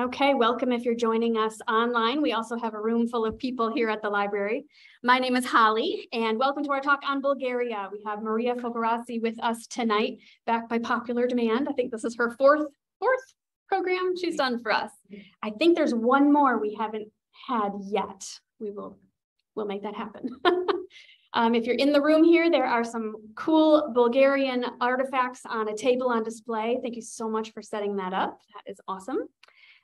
Okay, welcome if you're joining us online. We also have a room full of people here at the library. My name is Holly and welcome to our talk on Bulgaria. We have Mariya Fogarasi with us tonight, back by popular demand. I think this is her fourth, fourth program she's done for us. I think there's one more we haven't had yet. We will, we'll make that happen. Um, if you're in the room here, there are some cool Bulgarian artifacts on a table on display. Thank you so much for setting that up. That is awesome.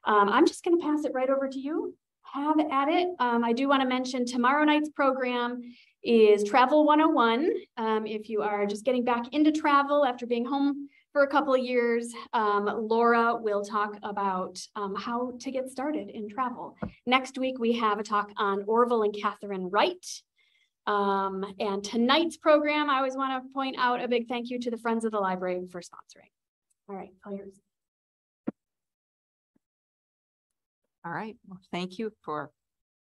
Um, I'm just going to pass it right over to you. Have at it. Um, I do want to mention tomorrow night's program is Travel 101. Um, if you are just getting back into travel after being home for a couple of years, um, Laura will talk about um, how to get started in travel. Next week, we have a talk on Orville and Katharine Wright. Um, and tonight's program, I always want to point out a big thank you to the Friends of the Library for sponsoring. All right, all yours. All right. Well, thank you for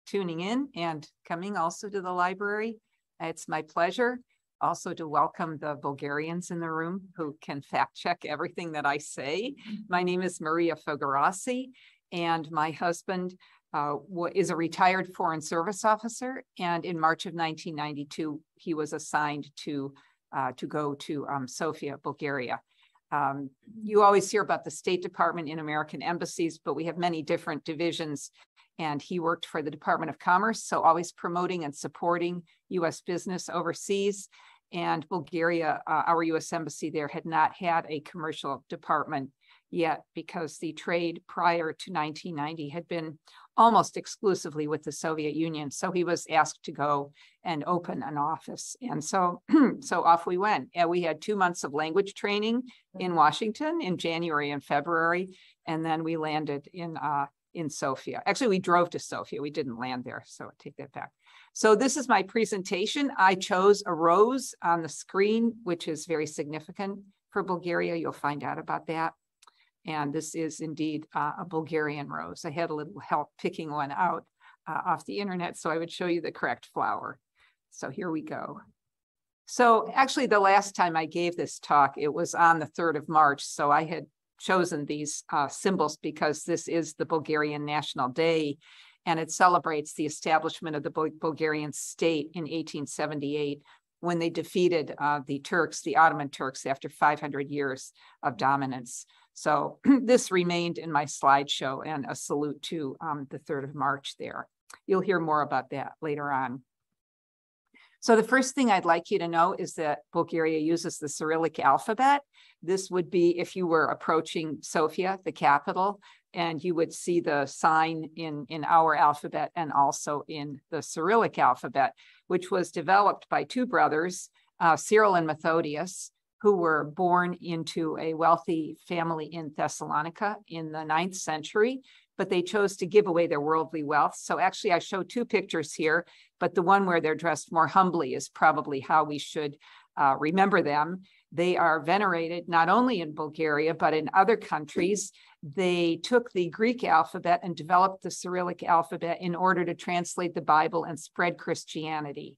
tuning in and coming also to the library. It's my pleasure also to welcome the Bulgarians in the room who can fact check everything that I say. My name is Mariya Fogarasi, and my husband uh, is a retired Foreign Service officer. And in March of 1992, he was assigned to uh, to go to um, Sofia, Bulgaria. Um, you always hear about the State Department in American embassies, but we have many different divisions. And he worked for the Department of Commerce, so always promoting and supporting US business overseas. And Bulgaria, uh, our US embassy there, had not had a commercial department yet because the trade prior to 1990 had been almost exclusively with the Soviet Union. So he was asked to go and open an office. And so, so off we went. And we had two months of language training in Washington in January and February. And then we landed in, uh, in Sofia. Actually, we drove to Sofia. We didn't land there. So I take that back. So this is my presentation. I chose a rose on the screen, which is very significant for Bulgaria. You'll find out about that. And this is indeed uh, a Bulgarian rose. I had a little help picking one out uh, off the internet, so I would show you the correct flower. So here we go. So actually the last time I gave this talk, it was on the 3rd of March. So I had chosen these uh, symbols because this is the Bulgarian National Day and it celebrates the establishment of the Bulgarian state in 1878 when they defeated uh, the Turks, the Ottoman Turks, after 500 years of dominance. So this remained in my slideshow and a salute to um, the 3rd of March there. You'll hear more about that later on. So the first thing I'd like you to know is that Bulgaria uses the Cyrillic alphabet. This would be if you were approaching Sofia, the capital, and you would see the sign in, in our alphabet and also in the Cyrillic alphabet, which was developed by two brothers, uh, Cyril and Methodius, who were born into a wealthy family in Thessalonica in the ninth century, but they chose to give away their worldly wealth. So actually, I show two pictures here, but the one where they're dressed more humbly is probably how we should uh, remember them. They are venerated not only in Bulgaria, but in other countries. They took the Greek alphabet and developed the Cyrillic alphabet in order to translate the Bible and spread Christianity.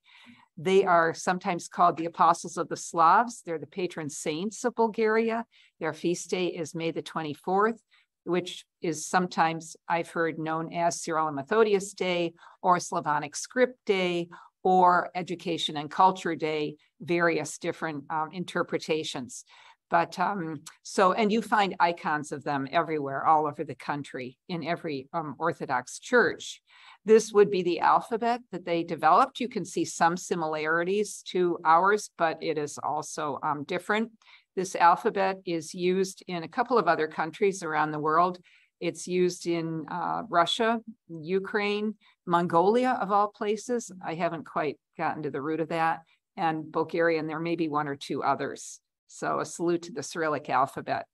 They are sometimes called the apostles of the Slavs. They're the patron saints of Bulgaria. Their feast day is May the 24th, which is sometimes I've heard known as Cyril and Methodius Day or Slavonic Script Day or Education and Culture Day, various different um, interpretations. But um, so, and you find icons of them everywhere, all over the country, in every um, Orthodox church. This would be the alphabet that they developed. You can see some similarities to ours, but it is also um, different. This alphabet is used in a couple of other countries around the world. It's used in uh, Russia, Ukraine, Mongolia, of all places. I haven't quite gotten to the root of that, and Bulgaria, and there may be one or two others. So a salute to the Cyrillic alphabet.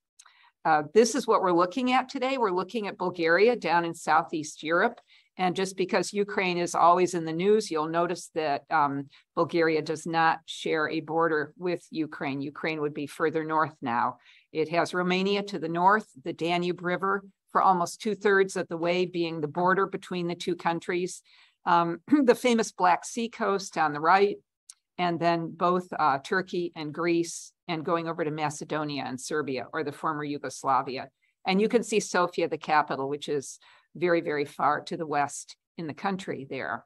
Uh, this is what we're looking at today. We're looking at Bulgaria down in Southeast Europe. And just because Ukraine is always in the news, you'll notice that um, Bulgaria does not share a border with Ukraine. Ukraine would be further north now. It has Romania to the north, the Danube River for almost two thirds of the way being the border between the two countries, um, the famous Black Sea coast on the right, and then both uh, Turkey and Greece, and going over to Macedonia and Serbia or the former Yugoslavia And you can see Sofia, the capital, which is very, very far to the west in the country there.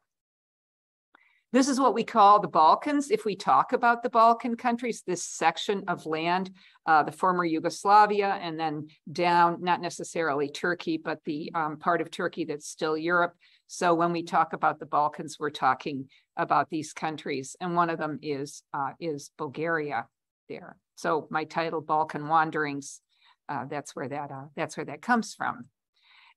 This is what we call the Balkans. If we talk about the Balkan countries, this section of land, uh, the former Yugoslavia, and then down, not necessarily Turkey, but the um, part of Turkey that's still Europe. So when we talk about the Balkans, we're talking about these countries, and one of them is uh, is Bulgaria there. So my title, Balkan Wanderings, uh, that's where that uh, that's where that comes from.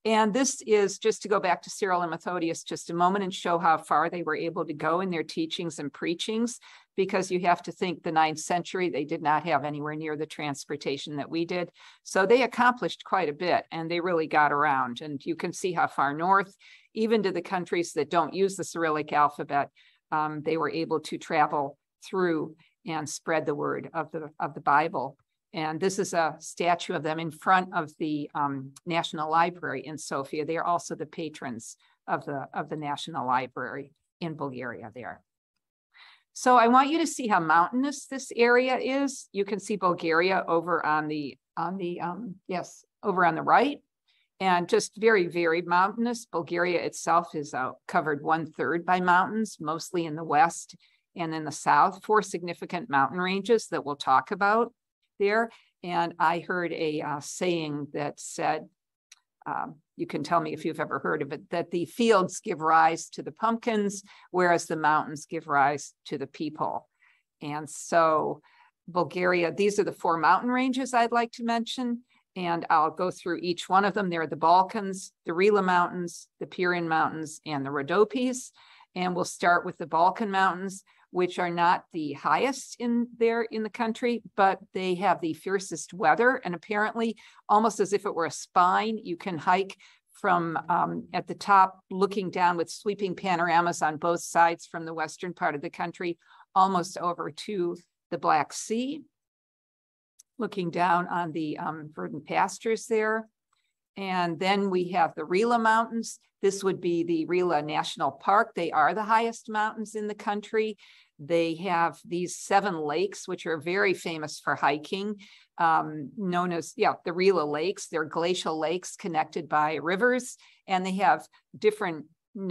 And this is just to go back to Cyril and Methodius just a moment and show how far they were able to go in their teachings and preachings, because you have to think the ninth century, they did not have anywhere near the transportation that we did. So they accomplished quite a bit and they really got around. And you can see how far north, even to the countries that don't use the Cyrillic alphabet, um, they were able to travel through and spread the word of the, of the Bible. And this is a statue of them in front of the um, National Library in Sofia. They are also the patrons of the, of the National Library in Bulgaria there. So I want you to see how mountainous this area is. You can see Bulgaria over on the, on the, um, yes, over on the right. And just very, very mountainous. Bulgaria itself is uh, covered one third by mountains, mostly in the west and in the south, four significant mountain ranges that we'll talk about there. And I heard a uh, saying that said, um, you can tell me if you've ever heard of it, that the fields give rise to the pumpkins, whereas the mountains give rise to the people. And so Bulgaria, these are the four mountain ranges I'd like to mention. And I'll go through each one of them. There are the Balkans, the Rila Mountains, the Pirin Mountains, and the Rhodopes. And we'll start with the Balkan Mountains, which are not the highest in there in the country, but they have the fiercest weather. And apparently, almost as if it were a spine, you can hike from um, at the top, looking down with sweeping panoramas on both sides from the western part of the country, almost over to the Black Sea, looking down on the um, verdant pastures there. And then we have the Rila Mountains. This would be the Rila National Park. They are the highest mountains in the country. They have these seven lakes, which are very famous for hiking, um, known as, yeah, the Rila Lakes. They're glacial lakes connected by rivers, and they have different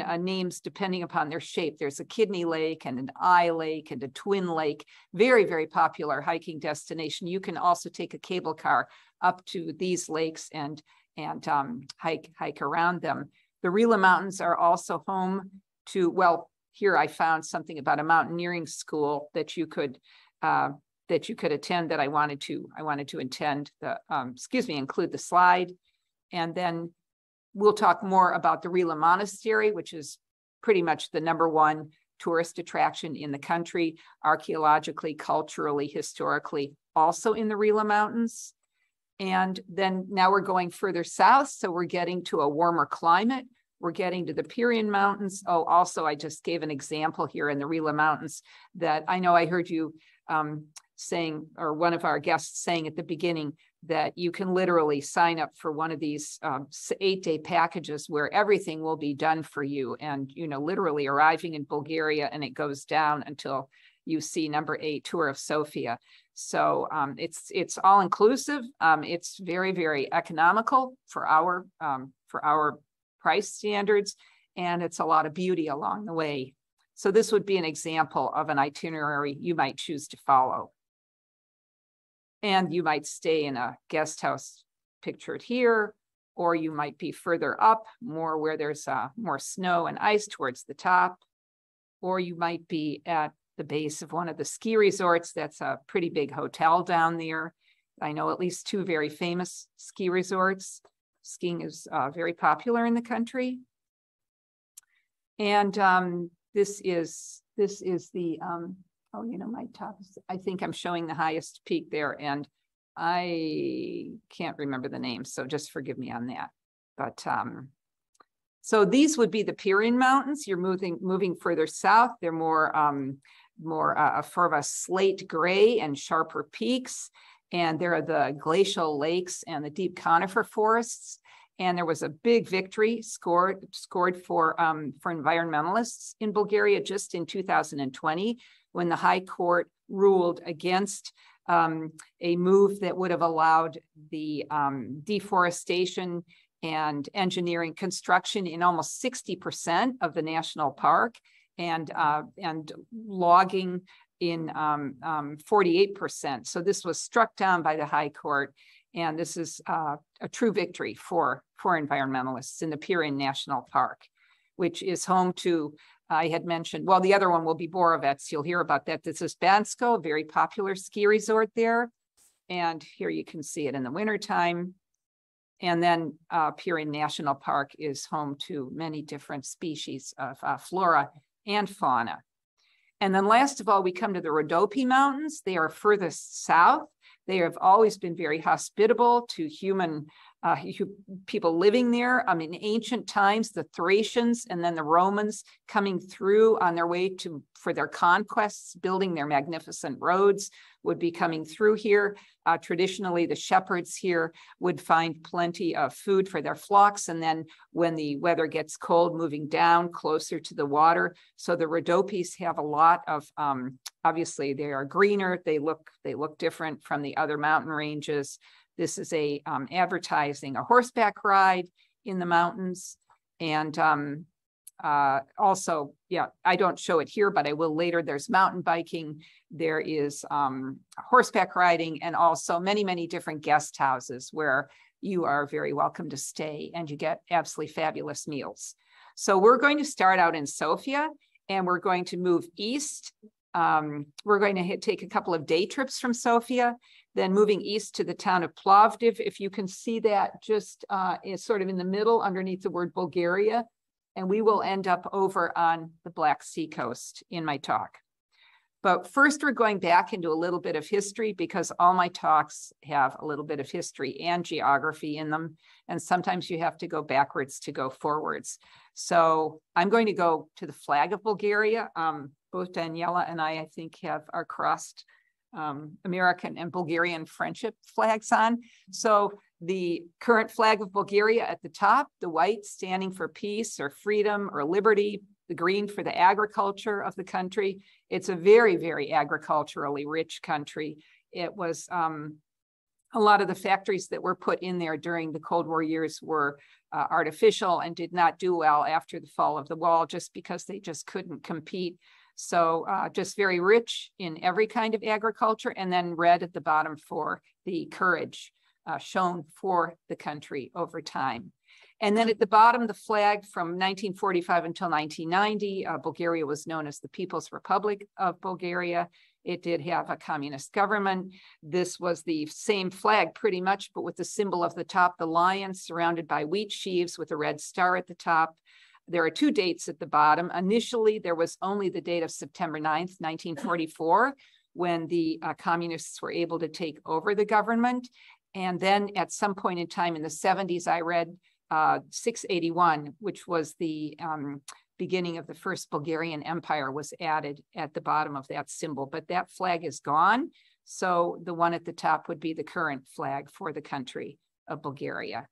uh, names depending upon their shape. There's a kidney lake and an eye lake and a twin lake. Very, very popular hiking destination. You can also take a cable car up to these lakes and and um, hike hike around them. The Rila Mountains are also home to, well, here I found something about a mountaineering school that you could uh, that you could attend that I wanted to I wanted to attend the um, excuse me include the slide, and then we'll talk more about the Rila Monastery, which is pretty much the number one tourist attraction in the country, archaeologically, culturally, historically, also in the Rila Mountains. And then now we're going further south. So we're getting to a warmer climate. We're getting to the Pirin Mountains. Oh, also, I just gave an example here in the Rila Mountains that I know I heard you um, saying, or one of our guests saying at the beginning, that you can literally sign up for one of these um, eight day packages where everything will be done for you. And, you know, literally arriving in Bulgaria and it goes down until you see number eight tour of Sofia. So um, it's it's all inclusive. Um, it's very very economical for our um, for our price standards, and it's a lot of beauty along the way. So this would be an example of an itinerary you might choose to follow. And you might stay in a guest house pictured here, or you might be further up, more where there's uh, more snow and ice towards the top, or you might be at the base of one of the ski resorts. That's a pretty big hotel down there. I know at least two very famous ski resorts. Skiing is uh, very popular in the country. And um, this is this is the um, oh you know my top I think I'm showing the highest peak there and I can't remember the name so just forgive me on that but um, so these would be the Pirin Mountains. You're moving moving further south. They're more um, more uh, of a slate gray and sharper peaks. And there are the glacial lakes and the deep conifer forests. And there was a big victory scored scored for um, for environmentalists in Bulgaria just in 2020 when the High Court ruled against um, a move that would have allowed the um, deforestation and engineering construction in almost 60% of the national park and uh, and logging in um, um, 48%. So this was struck down by the High Court, and this is uh, a true victory for, for environmentalists in the Pirin National Park, which is home to, I had mentioned, well, the other one will be Borovets. You'll hear about that. This is Bansko, a very popular ski resort there. And here you can see it in the wintertime. And then uh, Pirin National Park is home to many different species of uh, flora and fauna. And then last of all, we come to the Rhodope Mountains. They are furthest south. They have always been very hospitable to human uh, people living there. Um, in ancient times, the Thracians and then the Romans coming through on their way to for their conquests, building their magnificent roads, would be coming through here. Uh, traditionally, the shepherds here would find plenty of food for their flocks, and then when the weather gets cold, moving down closer to the water. So the Rhodopes have a lot of um, obviously they are greener. They look they look different from the other mountain ranges. This is a um, advertising a horseback ride in the mountains. And um, uh, also, yeah, I don't show it here, but I will later. There's mountain biking, there is um, horseback riding, and also many, many different guest houses where you are very welcome to stay and you get absolutely fabulous meals. So we're going to start out in Sofia and we're going to move east. Um, we're going to hit, take a couple of day trips from Sofia then moving east to the town of Plovdiv, if you can see that just uh, is sort of in the middle underneath the word Bulgaria. And we will end up over on the Black Sea coast in my talk. But first, we're going back into a little bit of history because all my talks have a little bit of history and geography in them. And sometimes you have to go backwards to go forwards. So I'm going to go to the flag of Bulgaria. Um, both Daniela and I, I think, have our crossed um, American and Bulgarian friendship flags on. So the current flag of Bulgaria at the top, the white standing for peace or freedom or liberty, the green for the agriculture of the country. It's a very, very agriculturally rich country. It was um, a lot of the factories that were put in there during the Cold War years were uh, artificial and did not do well after the fall of the wall just because they just couldn't compete so uh, just very rich in every kind of agriculture, and then red at the bottom for the courage uh, shown for the country over time. And then at the bottom, the flag from 1945 until 1990, uh, Bulgaria was known as the People's Republic of Bulgaria. It did have a communist government. This was the same flag pretty much, but with the symbol of the top, the lion surrounded by wheat sheaves with a red star at the top there are two dates at the bottom. Initially, there was only the date of September 9th, 1944, when the uh, communists were able to take over the government. And then at some point in time in the 70s, I read uh, 681, which was the um, beginning of the first Bulgarian Empire, was added at the bottom of that symbol. But that flag is gone. So the one at the top would be the current flag for the country of Bulgaria.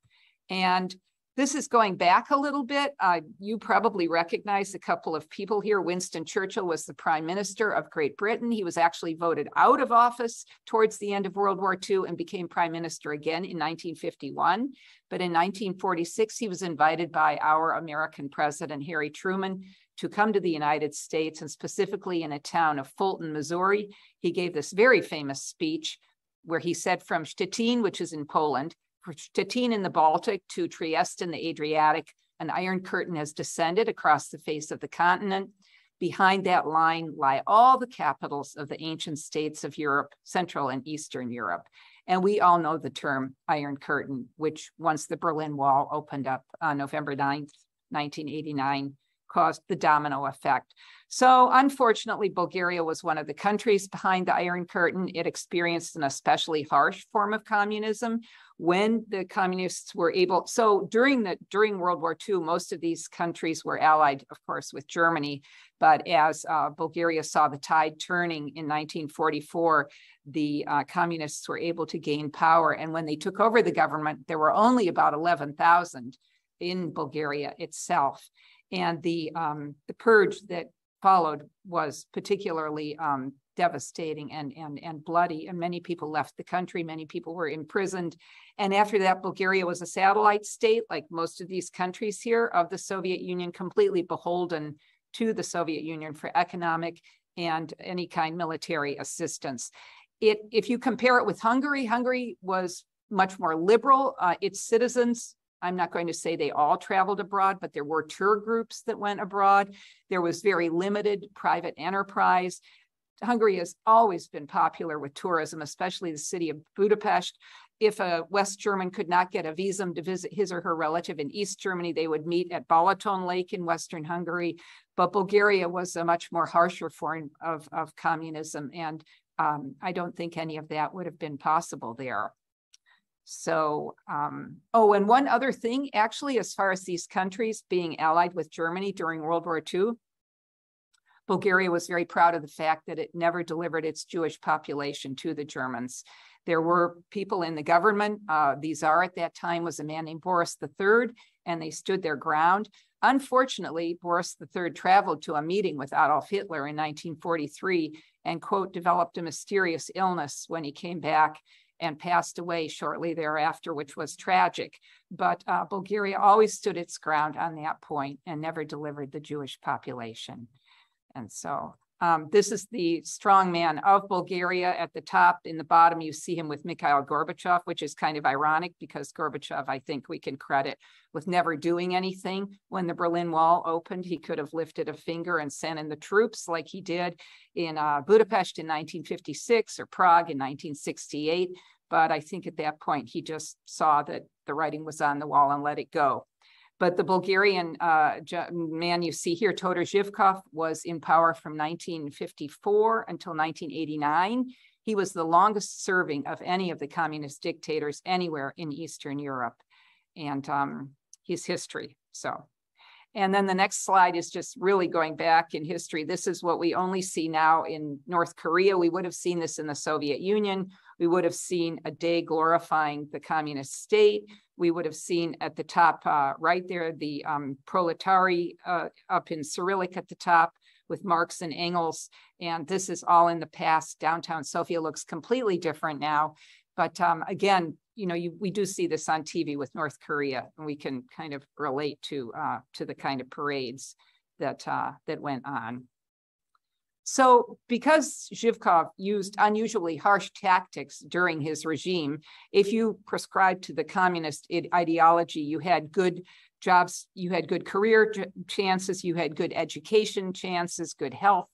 And this is going back a little bit. Uh, you probably recognize a couple of people here. Winston Churchill was the prime minister of Great Britain. He was actually voted out of office towards the end of World War II and became prime minister again in 1951. But in 1946, he was invited by our American president, Harry Truman, to come to the United States and specifically in a town of Fulton, Missouri. He gave this very famous speech where he said from Stettin, which is in Poland, Stettin in the Baltic to Trieste in the Adriatic, an iron curtain has descended across the face of the continent. Behind that line lie all the capitals of the ancient states of Europe, Central and Eastern Europe. And we all know the term Iron Curtain, which once the Berlin Wall opened up on November 9th, 1989, caused the domino effect. So, unfortunately, Bulgaria was one of the countries behind the Iron Curtain. It experienced an especially harsh form of communism when the communists were able. So, during the during World War II, most of these countries were allied, of course, with Germany. But as uh, Bulgaria saw the tide turning in 1944, the uh, communists were able to gain power. And when they took over the government, there were only about 11,000 in Bulgaria itself and the um, the purge that followed was particularly um, devastating and, and, and bloody. And many people left the country. Many people were imprisoned. And after that, Bulgaria was a satellite state, like most of these countries here of the Soviet Union, completely beholden to the Soviet Union for economic and any kind military assistance. It, if you compare it with Hungary, Hungary was much more liberal. Uh, its citizens, I'm not going to say they all traveled abroad, but there were tour groups that went abroad. There was very limited private enterprise. Hungary has always been popular with tourism, especially the city of Budapest. If a West German could not get a visa to visit his or her relative in East Germany, they would meet at Balaton Lake in Western Hungary. But Bulgaria was a much more harsher form of, of communism. And um, I don't think any of that would have been possible there. So, um, oh, and one other thing, actually, as far as these countries being allied with Germany during World War II, Bulgaria was very proud of the fact that it never delivered its Jewish population to the Germans. There were people in the government. Uh, the czar at that time was a man named Boris III, and they stood their ground. Unfortunately, Boris III traveled to a meeting with Adolf Hitler in 1943 and, quote, developed a mysterious illness when he came back and passed away shortly thereafter, which was tragic. But uh, Bulgaria always stood its ground on that point and never delivered the Jewish population. And so um, this is the strong man of Bulgaria at the top. In the bottom, you see him with Mikhail Gorbachev, which is kind of ironic because Gorbachev, I think we can credit with never doing anything. When the Berlin Wall opened, he could have lifted a finger and sent in the troops like he did in uh, Budapest in 1956 or Prague in 1968. But I think at that point, he just saw that the writing was on the wall and let it go. But the Bulgarian uh, man you see here, Todor Zhivkov, was in power from 1954 until 1989. He was the longest serving of any of the communist dictators anywhere in Eastern Europe. And um, his history. So, and then the next slide is just really going back in history. This is what we only see now in North Korea. We would have seen this in the Soviet Union. We would have seen a day glorifying the communist state we would have seen at the top uh, right there the um, proletari uh, up in Cyrillic at the top with Marx and Engels. And this is all in the past. Downtown Sofia looks completely different now. But um, again, you know, you, we do see this on TV with North Korea, and we can kind of relate to uh, to the kind of parades that uh, that went on. So because Zhivkov used unusually harsh tactics during his regime, if you prescribed to the communist ideology, you had good jobs, you had good career chances, you had good education chances, good health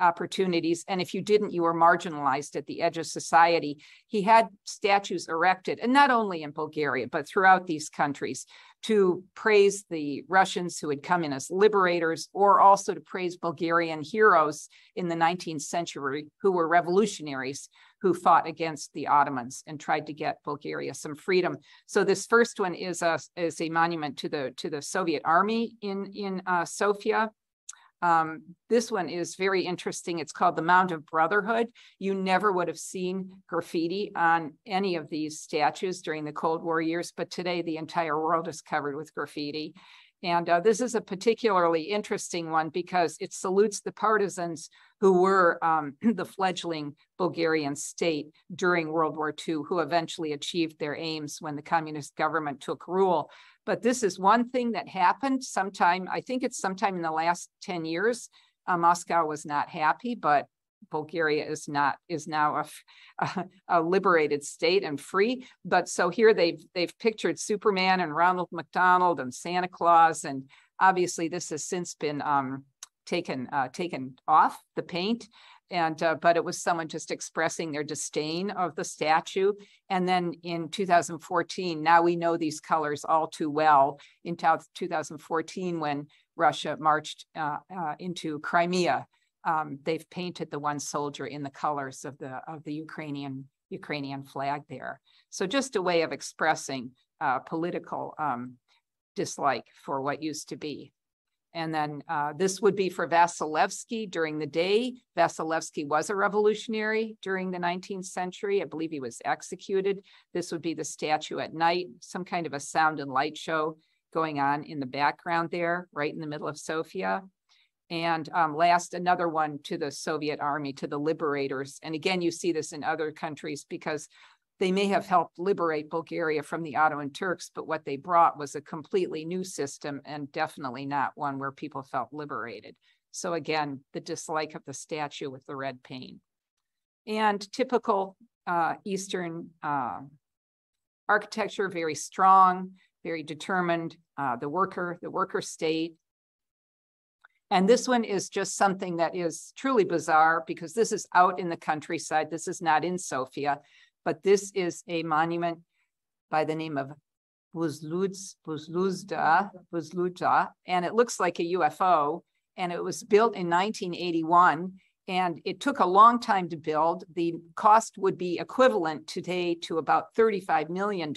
opportunities. And if you didn't, you were marginalized at the edge of society. He had statues erected, and not only in Bulgaria, but throughout these countries to praise the Russians who had come in as liberators, or also to praise Bulgarian heroes in the 19th century who were revolutionaries who fought against the Ottomans and tried to get Bulgaria some freedom. So this first one is a is a monument to the to the Soviet army in in uh, Sofia. Um, this one is very interesting. It's called the Mound of Brotherhood. You never would have seen graffiti on any of these statues during the Cold War years, but today the entire world is covered with graffiti. And uh, this is a particularly interesting one because it salutes the partisans who were um, the fledgling Bulgarian state during World War II, who eventually achieved their aims when the communist government took rule. But this is one thing that happened sometime, I think it's sometime in the last 10 years. Uh, Moscow was not happy, but Bulgaria is not is now a, a, a, liberated state and free. But so here they've they've pictured Superman and Ronald McDonald and Santa Claus, and obviously this has since been um, taken uh, taken off the paint and uh, but it was someone just expressing their disdain of the statue and then in 2014 now we know these colors all too well in 2014 when russia marched uh, uh, into crimea um, they've painted the one soldier in the colors of the of the ukrainian ukrainian flag there so just a way of expressing uh, political um, dislike for what used to be and then uh, this would be for Vasil Levski during the day. Vasil Levski was a revolutionary during the 19th century. I believe he was executed. This would be the statue at night, some kind of a sound and light show going on in the background there, right in the middle of Sofia. And um, last, another one to the Soviet army, to the liberators. And again, you see this in other countries because they may have helped liberate Bulgaria from the Ottoman Turks, but what they brought was a completely new system and definitely not one where people felt liberated. So again, the dislike of the statue with the red paint. And typical uh, Eastern uh, architecture, very strong, very determined, uh, the worker, the worker state. And this one is just something that is truly bizarre because this is out in the countryside. This is not in Sofia, but this is a monument by the name of Buzluz, Buzludzha, Buzludzha, and it looks like a UFO. And it was built in 1981 and it took a long time to build. The cost would be equivalent today to about $35 million.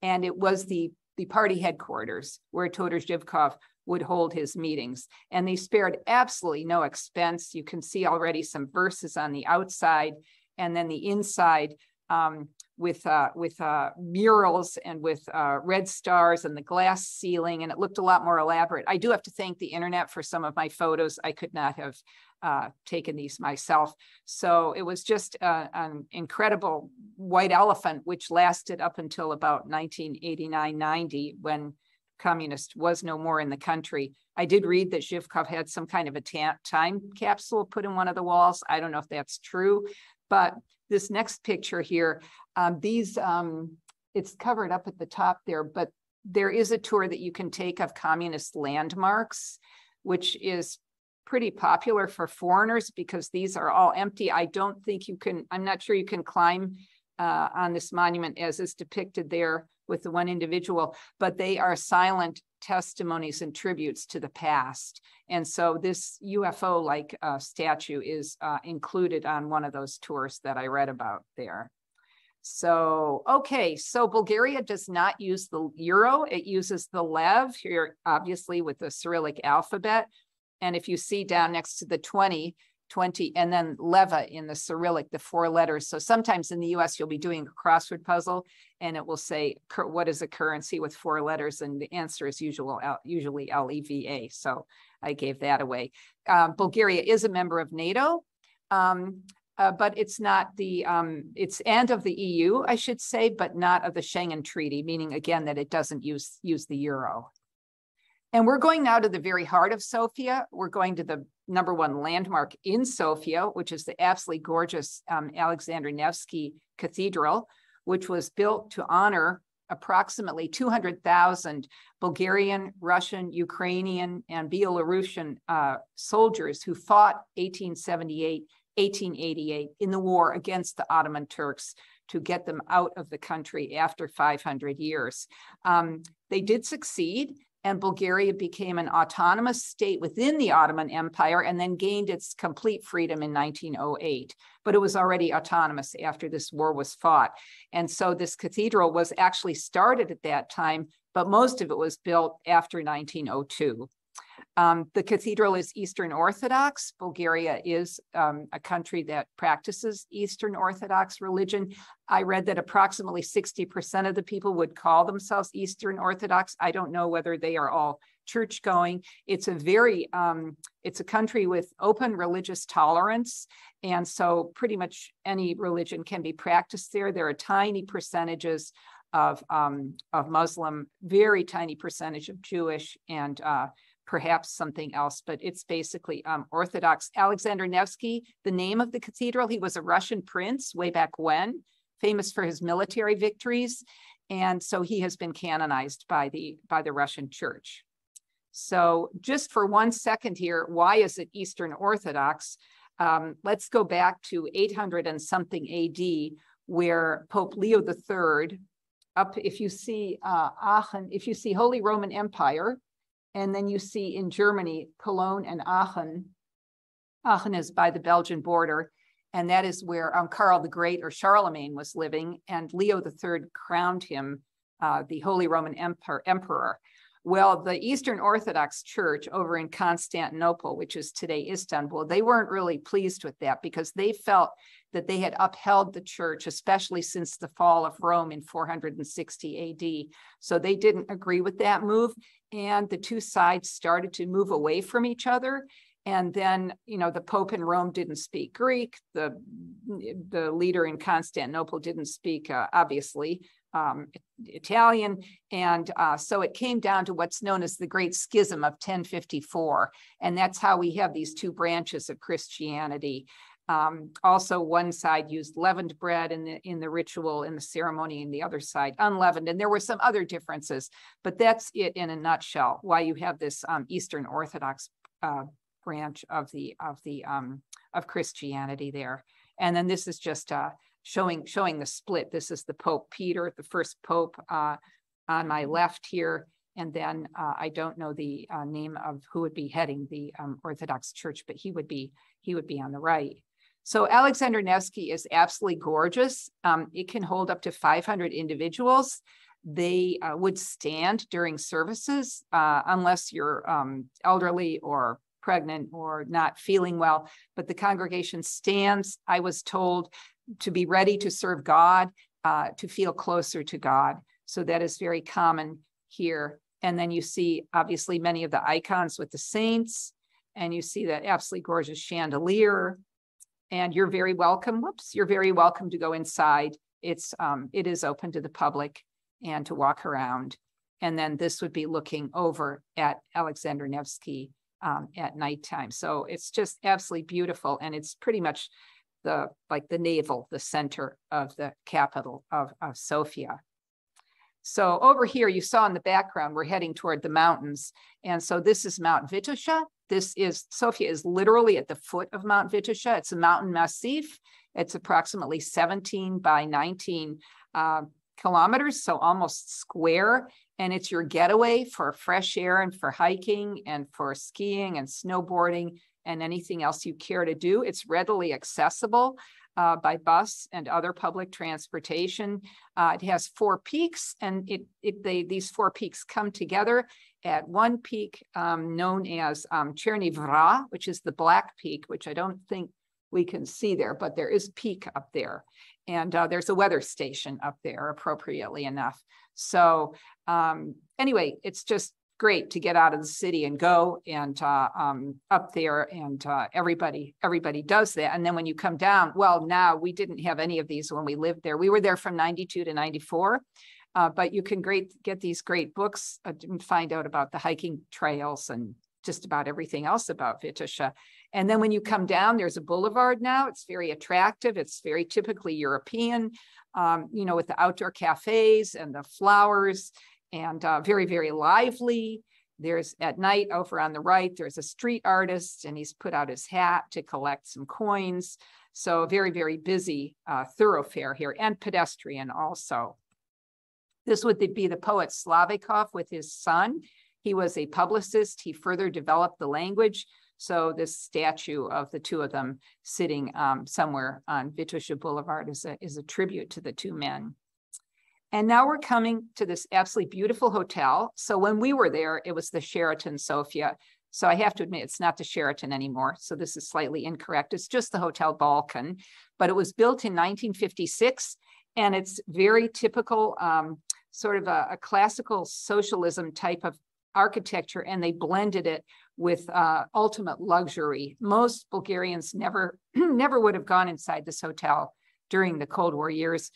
And it was the, the party headquarters where Todor Zhivkov would hold his meetings. And they spared absolutely no expense. You can see already some verses on the outside and then the inside um, with uh, with uh, murals and with uh, red stars and the glass ceiling, and it looked a lot more elaborate. I do have to thank the internet for some of my photos. I could not have uh, taken these myself. So it was just uh, an incredible white elephant, which lasted up until about 1989 90 when communist was no more in the country. I did read that Zhivkov had some kind of a time capsule put in one of the walls. I don't know if that's true, but this next picture here, um, these, um, it's covered up at the top there, but there is a tour that you can take of communist landmarks, which is pretty popular for foreigners because these are all empty. I don't think you can, I'm not sure you can climb uh, on this monument as is depicted there with the one individual, but they are silent testimonies and tributes to the past. And so this UFO like uh, statue is uh, included on one of those tours that I read about there. So, okay, so Bulgaria does not use the euro, it uses the lev here, obviously with the Cyrillic alphabet. And if you see down next to the 20, 20, and then leva in the Cyrillic, the four letters. So sometimes in the US, you'll be doing a crossword puzzle and it will say, what is a currency with four letters? And the answer is usual, usually L-E-V-A. So I gave that away. Um, Bulgaria is a member of NATO. Um, uh, but it's not the um, it's and of the EU, I should say, but not of the Schengen Treaty, meaning again that it doesn't use use the euro. And we're going now to the very heart of Sofia. We're going to the number one landmark in Sofia, which is the absolutely gorgeous um, Alexander Nevsky Cathedral, which was built to honor approximately 200,000 Bulgarian, Russian, Ukrainian, and Belarusian uh, soldiers who fought 1878, 1888 in the war against the Ottoman Turks to get them out of the country after 500 years. Um, they did succeed and Bulgaria became an autonomous state within the Ottoman Empire and then gained its complete freedom in 1908. But it was already autonomous after this war was fought. And so this cathedral was actually started at that time, but most of it was built after 1902. Um, the cathedral is Eastern Orthodox. Bulgaria is um, a country that practices Eastern Orthodox religion. I read that approximately 60% of the people would call themselves Eastern Orthodox. I don't know whether they are all church going. It's a very, um, it's a country with open religious tolerance. And so pretty much any religion can be practiced there. There are tiny percentages of, um, of Muslim, very tiny percentage of Jewish and uh, perhaps something else, but it's basically um, Orthodox. Alexander Nevsky, the name of the cathedral, he was a Russian prince way back when, famous for his military victories. And so he has been canonized by the, by the Russian church. So just for one second here, why is it Eastern Orthodox? Um, let's go back to 800 and something AD, where Pope Leo III, up if you see uh, Aachen, if you see Holy Roman Empire, and then you see in Germany, Cologne and Aachen. Aachen is by the Belgian border. And that is where um, Karl the Great or Charlemagne was living. And Leo III crowned him uh, the Holy Roman Emperor. Emperor. Well, the Eastern Orthodox Church over in Constantinople, which is today Istanbul, they weren't really pleased with that because they felt that they had upheld the church, especially since the fall of Rome in 460 AD. So they didn't agree with that move. And the two sides started to move away from each other. And then, you know, the Pope in Rome didn't speak Greek. The, the leader in Constantinople didn't speak, uh, obviously, um, Italian. And uh, so it came down to what's known as the Great Schism of 1054. And that's how we have these two branches of Christianity. Um, also, one side used leavened bread in the in the ritual in the ceremony, and the other side unleavened. And there were some other differences, but that's it in a nutshell. Why you have this um, Eastern Orthodox uh, branch of the of the um, of Christianity there. And then this is just uh, showing showing the split. This is the Pope Peter, the first Pope uh, on my left here. And then uh, I don't know the uh, name of who would be heading the um, Orthodox Church, but he would be he would be on the right. So Alexander Nevsky is absolutely gorgeous. Um, it can hold up to 500 individuals. They uh, would stand during services uh, unless you're um, elderly or pregnant or not feeling well. But the congregation stands, I was told, to be ready to serve God, uh, to feel closer to God. So that is very common here. And then you see, obviously, many of the icons with the saints, and you see that absolutely gorgeous chandelier and you're very welcome. Whoops, you're very welcome to go inside. It's um, it is open to the public and to walk around. And then this would be looking over at Alexander Nevsky um, at nighttime. So it's just absolutely beautiful, and it's pretty much the like the navel, the center of the capital of, of Sofia. So over here, you saw in the background, we're heading toward the mountains. And so this is Mount Vitosha. This is, Sofia is literally at the foot of Mount Vitosha. It's a mountain massif. It's approximately 17 by 19 uh, kilometers, so almost square. And it's your getaway for fresh air and for hiking and for skiing and snowboarding and anything else you care to do. It's readily accessible uh, by bus and other public transportation. Uh, it has four peaks, and it, it they, these four peaks come together at one peak um, known as um, Cherni Vrah, which is the Black Peak, which I don't think we can see there, but there is peak up there. And uh, there's a weather station up there, appropriately enough. So um, anyway, it's just great to get out of the city and go and uh, um, up there and uh, everybody everybody does that and then when you come down well now we didn't have any of these when we lived there we were there from 92 to 94 uh, but you can great get these great books uh, and find out about the hiking trails and just about everything else about Vitosha. And then when you come down, there's a boulevard now. It's very attractive. It's very typically European, um, you know, with the outdoor cafes and the flowers and uh, very, very lively. There's at night over on the right, there's a street artist and he's put out his hat to collect some coins. So very, very busy uh, thoroughfare here and pedestrian also. This would be the poet Slaveykov with his son. He was a publicist. He further developed the language. So this statue of the two of them sitting um, somewhere on Vitosha Boulevard is a, is a tribute to the two men. And now we're coming to this absolutely beautiful hotel. So when we were there, it was the Sheraton Sofia. So I have to admit, it's not the Sheraton anymore. So this is slightly incorrect. It's just the Hotel Balkan, but it was built in 1956 and it's very typical um, sort of a, a classical socialism type of architecture and they blended it with uh, ultimate luxury. Most Bulgarians never never would have gone inside this hotel during the Cold War years,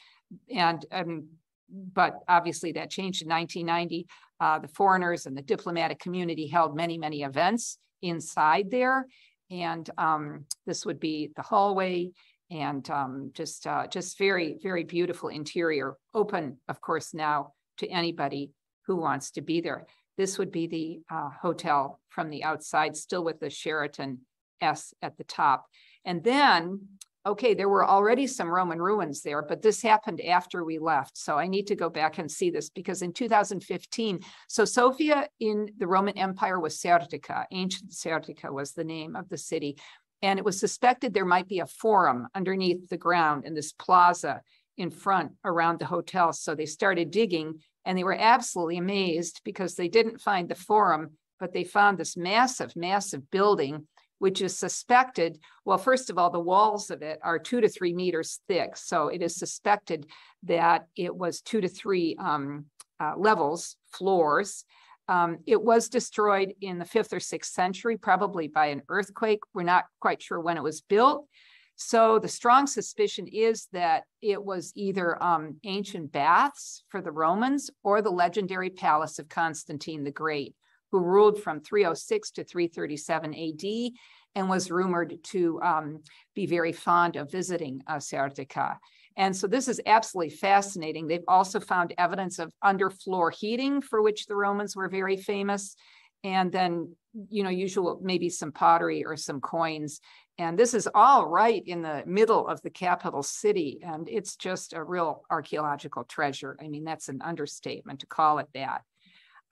and um, but obviously that changed in 1990. Uh, the foreigners and the diplomatic community held many many events inside there, and um, this would be the hallway and um, just uh, just very very beautiful interior open of course now to anybody who wants to be there. This would be the uh, hotel from the outside still with the sheraton s at the top. And then okay there were already some roman ruins there but this happened after we left so i need to go back and see this because in 2015 so sofia in the roman empire was serdica ancient serdica was the name of the city and it was suspected there might be a forum underneath the ground in this plaza in front around the hotel. So they started digging And they were absolutely amazed because they didn't find the forum, but they found this massive, massive building, which is suspected. Well, first of all, the walls of it are two to three meters thick. So it is suspected that it was two to three um, uh, levels, floors. Um, it was destroyed in the fifth or sixth century, probably by an earthquake. We're not quite sure when it was built. So the strong suspicion is that it was either um, ancient baths for the Romans or the legendary palace of Constantine the Great, who ruled from 306 to 337 AD and was rumored to um, be very fond of visiting uh, Serdica. And so this is absolutely fascinating. They've also found evidence of underfloor heating for which the Romans were very famous. And then, you know, usual, maybe some pottery or some coins. And this is all right in the middle of the capital city. And it's just a real archaeological treasure. I mean, that's an understatement to call it that.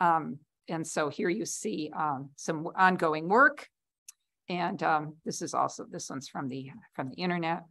Um, and so here you see um, some ongoing work. And um, this is also, this one's from the, from the internet.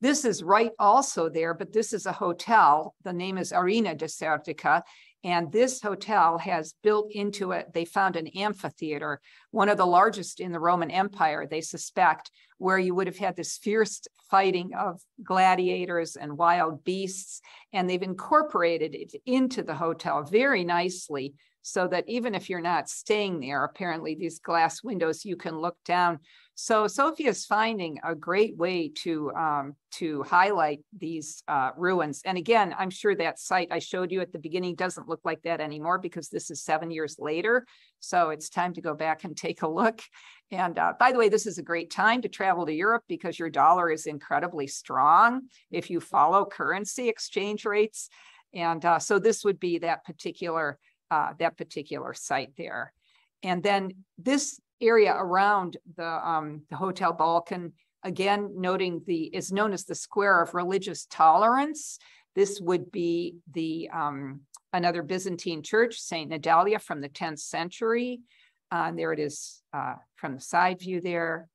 This is right also there, but this is a hotel. The name is Arena de Serdica. And this hotel has built into it, they found an amphitheater, one of the largest in the Roman Empire, they suspect, where you would have had this fierce fighting of gladiators and wild beasts. And they've incorporated it into the hotel very nicely so that even if you're not staying there, apparently these glass windows, you can look down so Sofia is finding a great way to um, to highlight these uh, ruins. And again, I'm sure that site I showed you at the beginning doesn't look like that anymore because this is seven years later. So it's time to go back and take a look. And uh, by the way, this is a great time to travel to Europe because your dollar is incredibly strong if you follow currency exchange rates. And uh, so this would be that particular uh, that particular site there. And then this area around the, um, the Hotel Balkan, again, noting the, is known as the Square of Religious Tolerance. This would be the um, another Byzantine church, St. Nedelya from the 10th century. Uh, and there it is uh, from the side view there.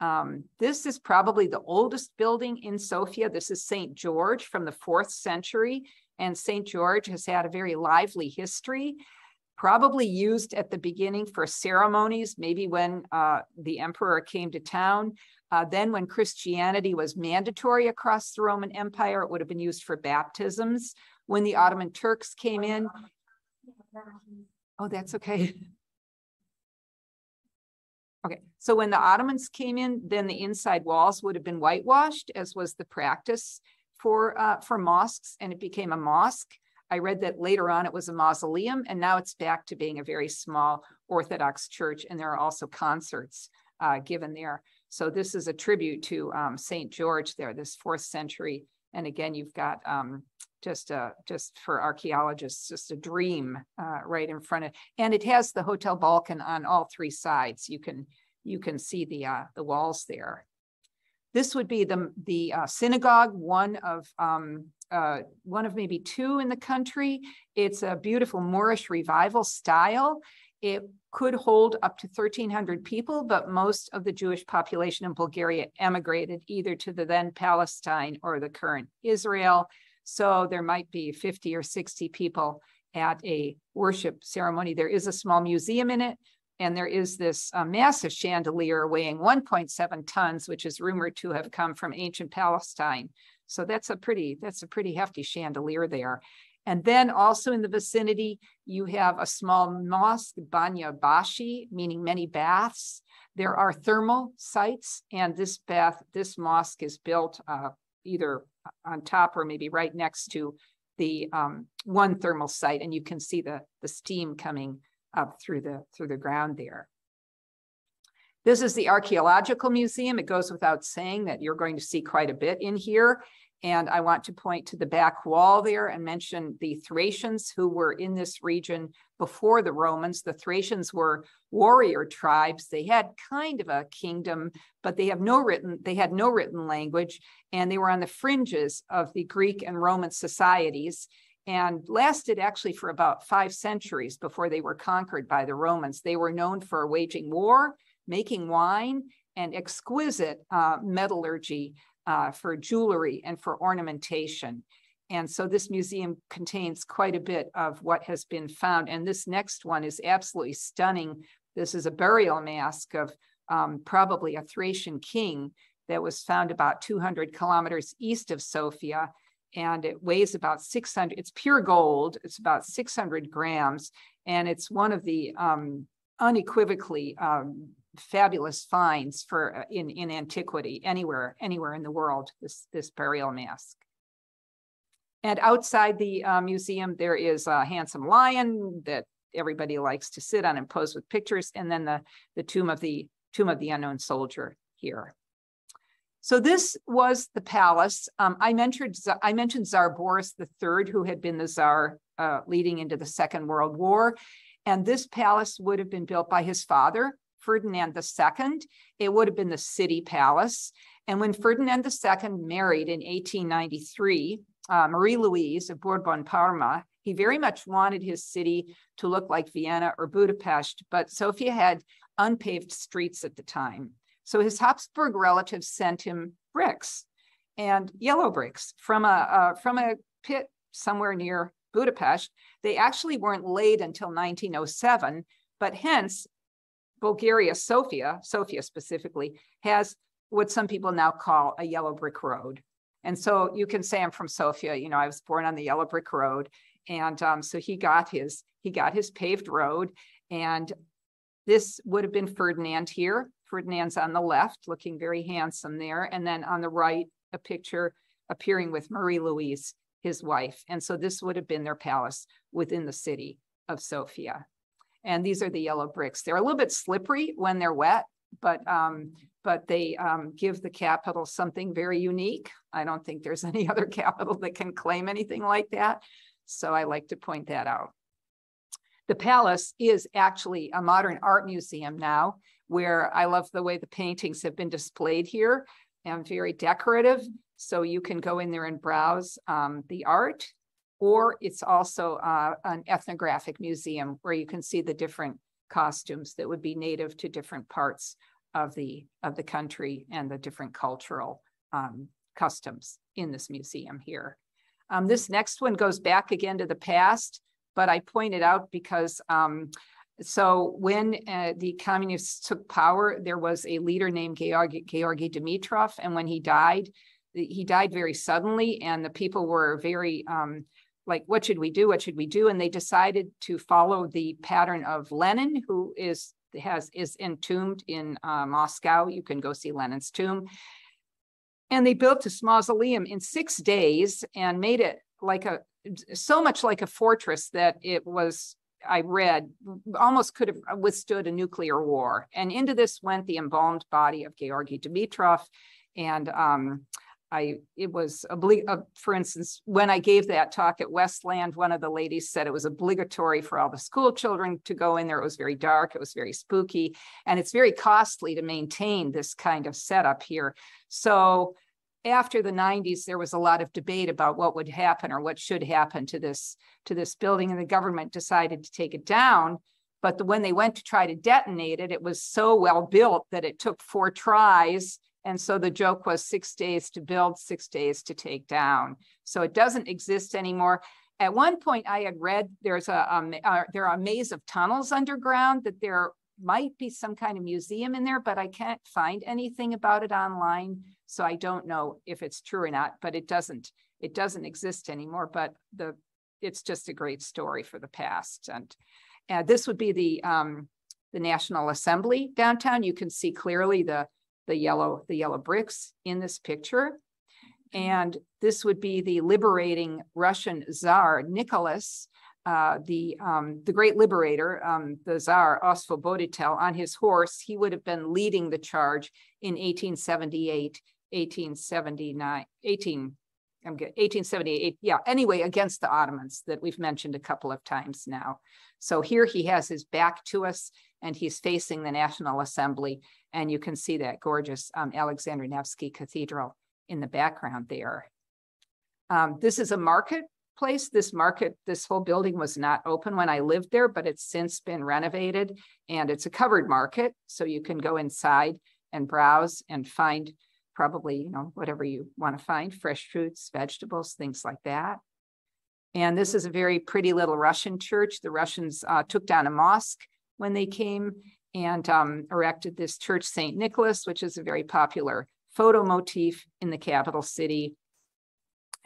Um, this is probably the oldest building in Sofia. This is St. George from the fourth century. And St. George has had a very lively history probably used at the beginning for ceremonies, maybe when uh, the emperor came to town. Uh, then when Christianity was mandatory across the Roman Empire, it would have been used for baptisms. When the Ottoman Turks came in, oh, that's okay. Okay, so when the Ottomans came in, then the inside walls would have been whitewashed, as was the practice for uh, for mosques, and it became a mosque. I read that later on it was a mausoleum, and now it's back to being a very small Orthodox church, and there are also concerts uh, given there. So this is a tribute to um, Saint George there, this fourth century. And again, you've got um, just a, just for archaeologists, just a dream uh, right in front of, and it has the Hotel Balkan on all three sides. You can you can see the uh, the walls there. This would be the the uh, synagogue, one of um, uh, one of maybe two in the country. It's a beautiful Moorish revival style. It could hold up to 1,300 people, but most of the Jewish population in Bulgaria emigrated either to the then Palestine or the current Israel. So there might be 50 or 60 people at a worship ceremony. There is a small museum in it, and there is this uh, massive chandelier weighing 1.7 tons, which is rumored to have come from ancient Palestine. So that's a pretty, that's a pretty hefty chandelier there. And then also in the vicinity, you have a small mosque, Banya Bashi, meaning many baths. There are thermal sites, and this bath, this mosque is built uh, either on top or maybe right next to the um, one thermal site, and you can see the, the steam coming up through the through the ground there. This is the Archaeological Museum. It goes without saying that you're going to see quite a bit in here. And I want to point to the back wall there and mention the Thracians who were in this region before the Romans. The Thracians were warrior tribes. They had kind of a kingdom, but they have no written, they had no written language, and they were on the fringes of the Greek and Roman societies and lasted actually for about five centuries before they were conquered by the Romans. They were known for waging war, making wine, and exquisite uh, metallurgy uh, for jewelry and for ornamentation. and so this museum contains quite a bit of what has been found. And this next one is absolutely stunning. This is a burial mask of um, probably a Thracian king that was found about 200 kilometers east of Sofia. And it weighs about 600, it's pure gold. It's about 600 grams. And it's one of the um, unequivocally um, fabulous finds for uh, in, in antiquity anywhere, anywhere in the world, this, this burial mask. And outside the uh, museum, there is a handsome lion that everybody likes to sit on and pose with pictures, and then the, the tomb of the tomb of the unknown soldier here. So this was the palace. Um, I mentioned I mentioned Tsar Boris III, who had been the czar uh, leading into the Second World War, and this palace would have been built by his father, Ferdinand II. It would have been the city palace. And when Ferdinand II married in 1893, uh, Marie Louise of Bourbon Parma, he very much wanted his city to look like Vienna or Budapest, but Sofia had unpaved streets at the time. So his Habsburg relatives sent him bricks and yellow bricks from a uh, from a pit somewhere near Budapest. They actually weren't laid until 1907, but hence Bulgaria, Sofia, Sofia specifically, has what some people now call a yellow brick road. And so you can say I'm from Sofia. You know, I was born on the yellow brick road, and um, so he got his he got his paved road, and this would have been Ferdinand here. Ferdinand's on the left, looking very handsome there, and then on the right, a picture appearing with Marie Louise, his wife. And so this would have been their palace within the city of Sofia. And these are the yellow bricks. They're a little bit slippery when they're wet, but um, but they um, give the capital something very unique. I don't think there's any other capital that can claim anything like that. So I like to point that out. The palace is actually a modern art museum now, where I love the way the paintings have been displayed here and very decorative. So you can go in there and browse um, the art, or it's also uh, an ethnographic museum where you can see the different costumes that would be native to different parts of the of the country and the different cultural um, customs in this museum here. Um, this next one goes back again to the past, but I pointed out because um, so when uh, the communists took power, there was a leader named Georgy, Dimitrov, and when he died, he died very suddenly, and the people were very um, like, what should we do? What should we do? And they decided to follow the pattern of Lenin, who is has is entombed in uh, Moscow. You can go see Lenin's tomb. And they built this mausoleum in six days and made it like a so much like a fortress that it was I read almost could have withstood a nuclear war. And into this went the embalmed body of Georgy Dimitrov. And um, I it was obli- uh, for instance, when I gave that talk at Westland, one of the ladies said it was obligatory for all the school children to go in there. It was very dark, it was very spooky, and it's very costly to maintain this kind of setup here. So after the 90s, there was a lot of debate about what would happen or what should happen to this to this building, and the government decided to take it down. But the, when they went to try to detonate it, it was so well built that it took four tries and so the joke was six days to build, six days to take down. So it doesn't exist anymore. At one point, I had read there's a um, uh, there are a maze of tunnels underground that there might be some kind of museum in there, but I can't find anything about it online. So I don't know if it's true or not. But it doesn't it doesn't exist anymore. But the it's just a great story for the past. And, and this would be the um, the National Assembly downtown. You can see clearly the the yellow, the yellow bricks in this picture. And this would be the liberating Russian Tsar Nicholas, uh, the um, the great liberator, um, the Tsar Osvoboditel, on his horse. He would have been leading the charge in 1878, 1879, 18, I'm good, 1878. Yeah, anyway, against the Ottomans that we've mentioned a couple of times now. So here he has his back to us and he's facing the National Assembly. And you can see that gorgeous um, Alexander Nevsky Cathedral in the background there. Um, this is a marketplace. This market, this whole building was not open when I lived there, but it's since been renovated and it's a covered market. So you can go inside and browse and find probably, you know, whatever you want to find, fresh fruits, vegetables, things like that. And this is a very pretty little Russian church. The Russians uh, took down a mosque when they came and um, erected this church, St. Nicholas, which is a very popular photo motif in the capital city.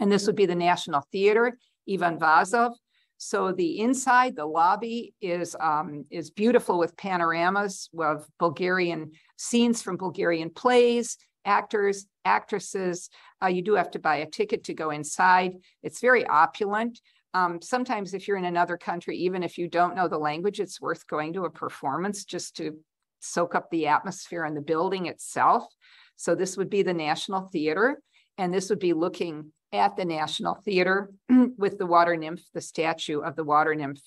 And this would be the National Theater, Ivan Vazov. So the inside, the lobby is, um, is beautiful with panoramas of Bulgarian scenes from Bulgarian plays, actors, actresses. Uh, you do have to buy a ticket to go inside. It's very opulent. Um, sometimes if you're in another country, even if you don't know the language, it's worth going to a performance just to soak up the atmosphere and the building itself. So this would be the National Theater, and this would be looking at the National Theater with the water nymph, the statue of the water nymph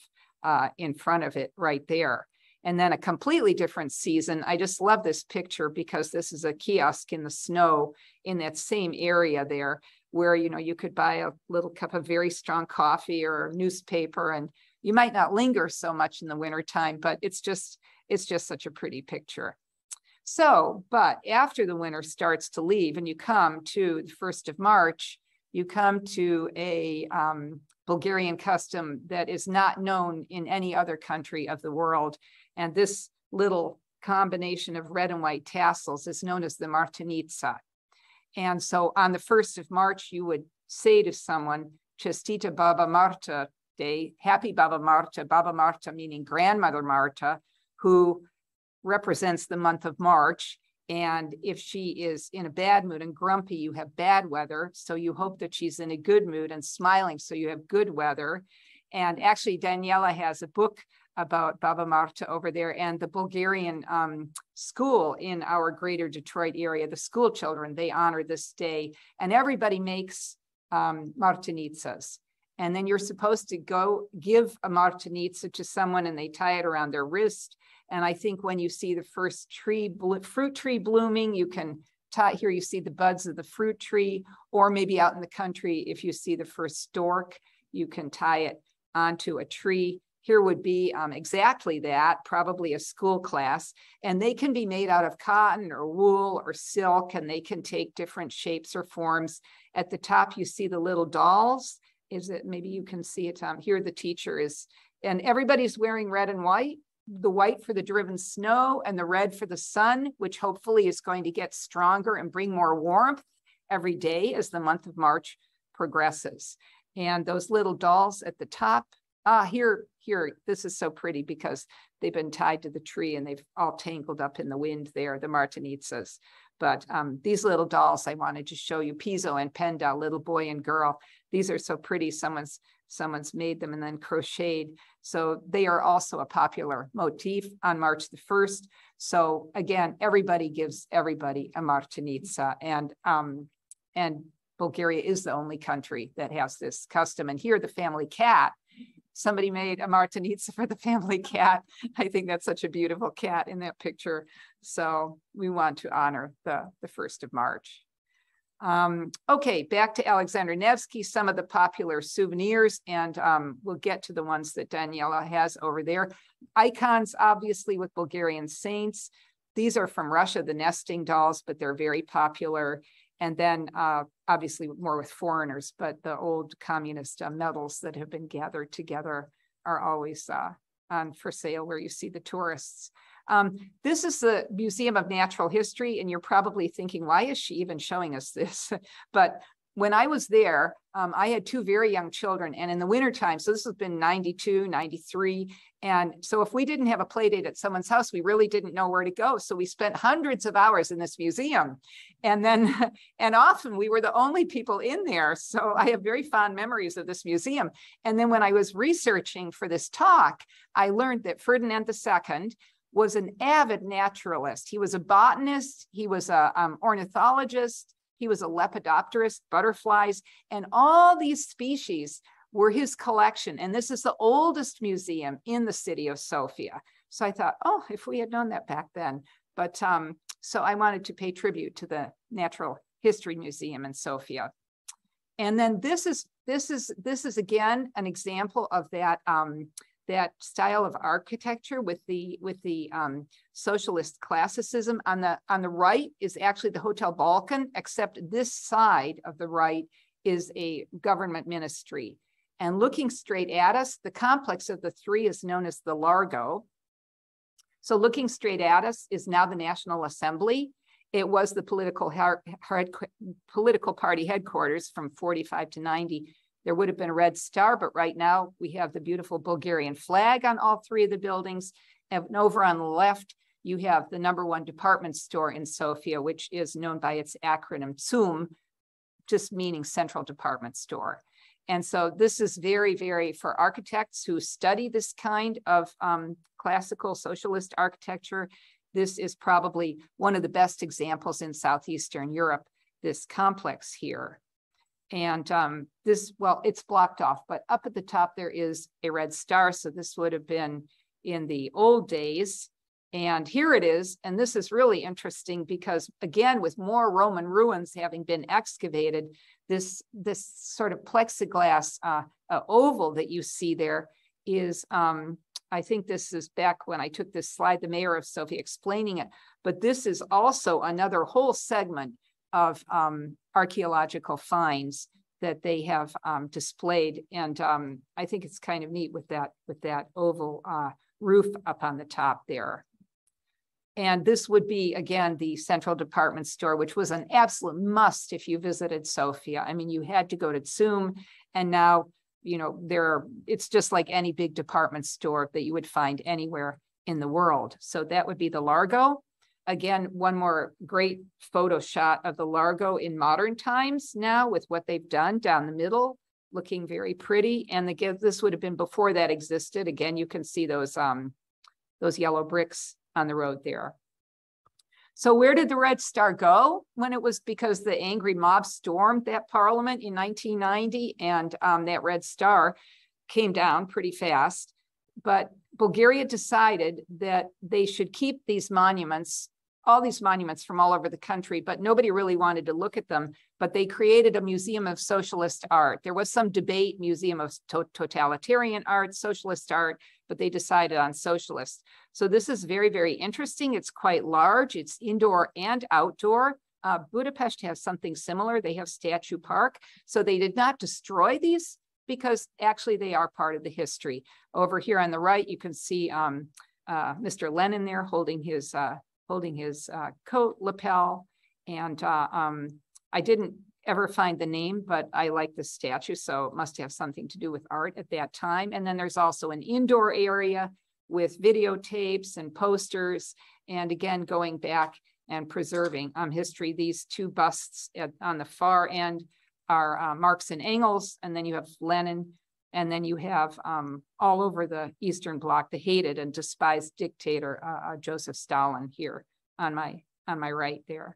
uh, in front of it right there. And then a completely different season. I just love this picture because this is a kiosk in the snow in that same area there where, you know, you could buy a little cup of very strong coffee or newspaper and you might not linger so much in the wintertime, but it's just, it's just such a pretty picture. So, but after the winter starts to leave and you come to the 1st of March, you come to a um, Bulgarian custom that is not known in any other country of the world. And this little combination of red and white tassels is known as the Martinitsa. And so on the 1st of March, you would say to someone, Chestita Baba Marta Day, Happy Baba Marta, Baba Marta meaning grandmother Marta, who represents the month of March. And if she is in a bad mood and grumpy, you have bad weather. So you hope that she's in a good mood and smiling. So you have good weather. And actually, Daniela has a book about Baba Marta over there and the Bulgarian um, school in our greater Detroit area, the school children, they honor this day. And everybody makes um, martinitsas. And then you're supposed to go give a martinitsa to someone and they tie it around their wrist. And I think when you see the first tree, fruit tree blooming, you can tie here, you see the buds of the fruit tree, or maybe out in the country, if you see the first stork, you can tie it onto a tree here would be um, exactly that, probably a school class. And they can be made out of cotton or wool or silk, and they can take different shapes or forms. At the top, you see the little dolls. Is it, maybe you can see it um, here, the teacher is, and everybody's wearing red and white the white for the driven snow and the red for the sun, which hopefully is going to get stronger and bring more warmth every day as the month of March progresses. And those little dolls at the top, ah, here here, this is so pretty because they've been tied to the tree and they've all tangled up in the wind there, the Martinitsas. But um, these little dolls I wanted to show you, Pizho and Penda, little boy and girl. These are so pretty. Someone's someone's made them and then crocheted. So they are also a popular motif on March the 1st. So again, everybody gives everybody a Martinitsa. And um, and Bulgaria is the only country that has this custom. And here the family cat somebody made a Martinitsa for the family cat. I think that's such a beautiful cat in that picture. So we want to honor the, the 1st of March. Um, okay, back to Alexander Nevsky, some of the popular souvenirs, and um, we'll get to the ones that Daniela has over there. Icons, obviously, with Bulgarian saints. These are from Russia, the nesting dolls, but they're very popular and then uh, obviously more with foreigners, but the old communist uh, medals that have been gathered together are always uh, on for sale where you see the tourists. Um, this is the Museum of Natural History, and you're probably thinking, why is she even showing us this? but when I was there, um, I had two very young children, and in the wintertime, so this has been 92, 93. And so if we didn't have a play date at someone's house, we really didn't know where to go. So we spent hundreds of hours in this museum. And then, and often we were the only people in there. So I have very fond memories of this museum. And then when I was researching for this talk, I learned that Ferdinand II was an avid naturalist. He was a botanist, he was a um, ornithologist, he was a lepidopterist, butterflies, and all these species were his collection. And this is the oldest museum in the city of Sofia. So I thought, oh, if we had known that back then. But um, so I wanted to pay tribute to the Natural History Museum in Sofia. And then this is this is this is again an example of that um, that style of architecture with the with the um, socialist classicism. On the on the right is actually the Hotel Balkan, except this side of the right is a government ministry. And looking straight at us, the complex of the three is known as the Largo. So looking straight at us is now the National Assembly. It was the political, hard, political party headquarters from 45 to 90. There would have been a red star, but right now we have the beautiful Bulgarian flag on all three of the buildings. And over on the left, you have the number one department store in Sofia, which is known by its acronym CUM, just meaning central department store. And so this is very, very for architects who study this kind of um, classical socialist architecture. This is probably one of the best examples in Southeastern Europe, this complex here. And um, this, well, it's blocked off, but up at the top there is a red star. So this would have been in the old days. And here it is. And this is really interesting because again, with more Roman ruins having been excavated, this, this sort of plexiglass uh, uh, oval that you see there is, um, I think this is back when I took this slide, the mayor of Sofia explaining it, but this is also another whole segment of um, archaeological finds that they have um, displayed. And um, I think it's kind of neat with that, with that oval uh, roof up on the top there. And this would be, again, the central department store, which was an absolute must if you visited Sofia. I mean, you had to go to CUM, and now, you know, there are, it's just like any big department store that you would find anywhere in the world. So that would be the Largo. Again, one more great photo shot of the Largo in modern times now with what they've done down the middle, looking very pretty. And the, this would have been before that existed. Again, you can see those, um, those yellow bricks on the road there. So where did the Red Star go when it was because the angry mob stormed that parliament in 1990 and um, that Red Star came down pretty fast. But Bulgaria decided that they should keep these monuments all these monuments from all over the country, but nobody really wanted to look at them. But they created a museum of socialist art. There was some debate, museum of to totalitarian art, socialist art, but they decided on socialist. So this is very, very interesting. It's quite large. It's indoor and outdoor. Uh, Budapest has something similar. They have Statue Park. So they did not destroy these because actually they are part of the history. Over here on the right, you can see um, uh, Mr. Lenin there holding his uh, holding his uh, coat lapel. And uh, um, I didn't ever find the name, but I like the statue, so it must have something to do with art at that time. And then there's also an indoor area with videotapes and posters. And again, going back and preserving um, history. These two busts at, on the far end are uh, Marx and Engels, and then you have Lenin, and then you have um, all over the Eastern Bloc the hated and despised dictator uh, uh Joseph Stalin here on my on my right there.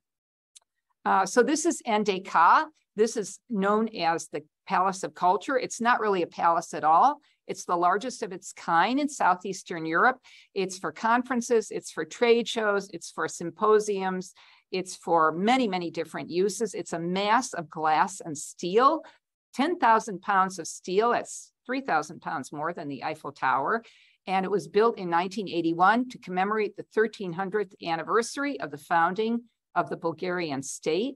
Uh, so this is NDK. This is known as the Palace of Culture. It's not really a palace at all. It's the largest of its kind in Southeastern Europe. It's for conferences, it's for trade shows, it's for symposiums, it's for many, many different uses. It's a mass of glass and steel, 10,000 pounds of steel. That's 3,000 pounds more than the Eiffel Tower. And it was built in 1981 to commemorate the 1300th anniversary of the founding of the Bulgarian state.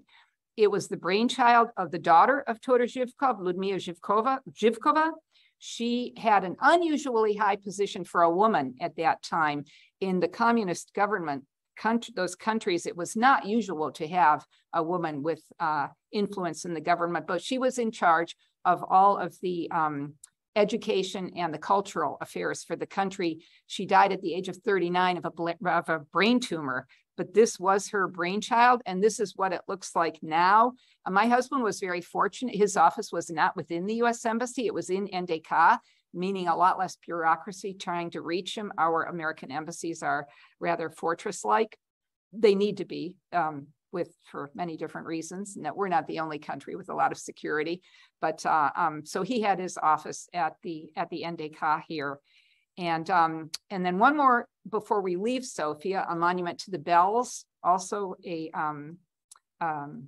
It was the brainchild of the daughter of Todor Zhivkov, Ludmila Zhivkova. Zhivkova. She had an unusually high position for a woman at that time in the communist government. Country, those countries, it was not usual to have a woman with uh, influence in the government, but she was in charge of all of the um, education and the cultural affairs for the country. She died at the age of 39 of a, of a brain tumor but this was her brainchild and this is what it looks like now. Uh, my husband was very fortunate. His office was not within the US Embassy, it was in NDK, meaning a lot less bureaucracy trying to reach them. Our American embassies are rather fortress-like. They need to be um, with for many different reasons. And that we're not the only country with a lot of security, but uh, um, so he had his office at the at the NDK here. And, um, and then one more before we leave Sofia, a monument to the bells, also a, um, um,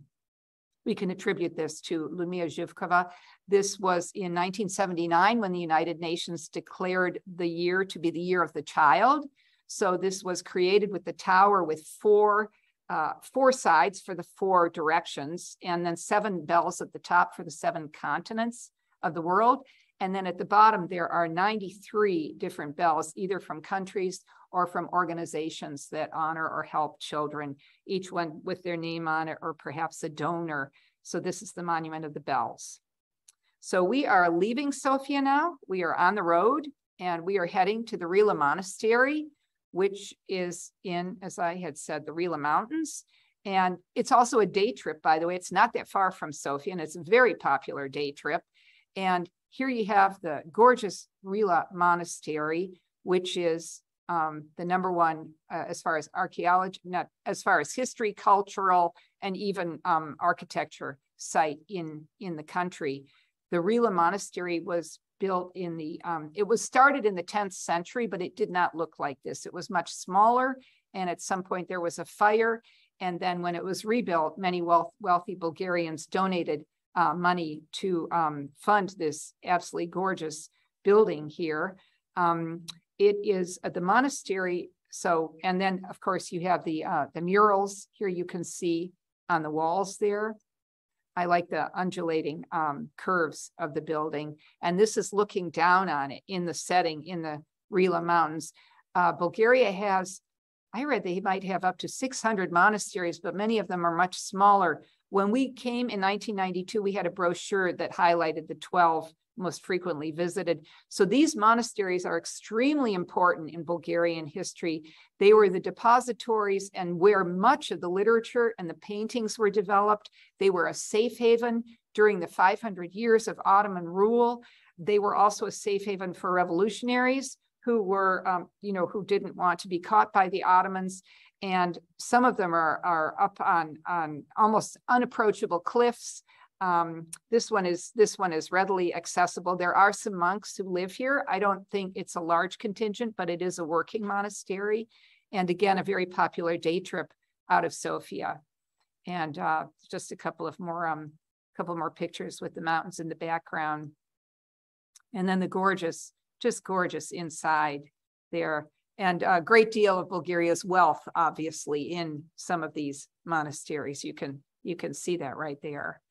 we can attribute this to Ludmila Zhivkova. This was in 1979 when the United Nations declared the year to be the year of the child. So this was created with the tower with four uh, four sides for the four directions, and then seven bells at the top for the seven continents of the world. And then at the bottom, there are 93 different bells, either from countries or from organizations that honor or help children, each one with their name on it or perhaps a donor. So this is the Monument of the Bells. So we are leaving Sofia now. We are on the road and we are heading to the Rila Monastery, which is in, as I had said, the Rila Mountains. And it's also a day trip, by the way. It's not that far from Sofia, and it's a very popular day trip. And here you have the gorgeous Rila Monastery, which is um, the number one uh, as far as archaeology, not as far as history, cultural, and even um, architecture site in in the country. The Rila Monastery was built in the, um, it was started in the 10th century, but it did not look like this. It was much smaller. And at some point there was a fire. And then when it was rebuilt, many wealth, wealthy Bulgarians donated uh, money to um, fund this absolutely gorgeous building here. Um, it is at the monastery. So, and then of course you have the uh, the murals here. You can see on the walls there. I like the undulating um, curves of the building. And this is looking down on it in the setting in the Rila Mountains. Uh, Bulgaria has, I read they might have up to 600 monasteries, but many of them are much smaller. When we came in 1992, we had a brochure that highlighted the 12 most frequently visited. So these monasteries are extremely important in Bulgarian history. They were the depositories and where much of the literature and the paintings were developed. They were a safe haven during the 500 years of Ottoman rule. They were also a safe haven for revolutionaries who were, um, you know, who didn't want to be caught by the Ottomans. And some of them are, are up on, on almost unapproachable cliffs. Um, this one is this one is readily accessible. There are some monks who live here. I don't think it's a large contingent, but it is a working monastery, and again, a very popular day trip out of Sofia. And uh, just a couple of more um, couple more pictures with the mountains in the background, and then the gorgeous, just gorgeous inside there, and a great deal of Bulgaria's wealth, obviously, in some of these monasteries. You can you can see that right there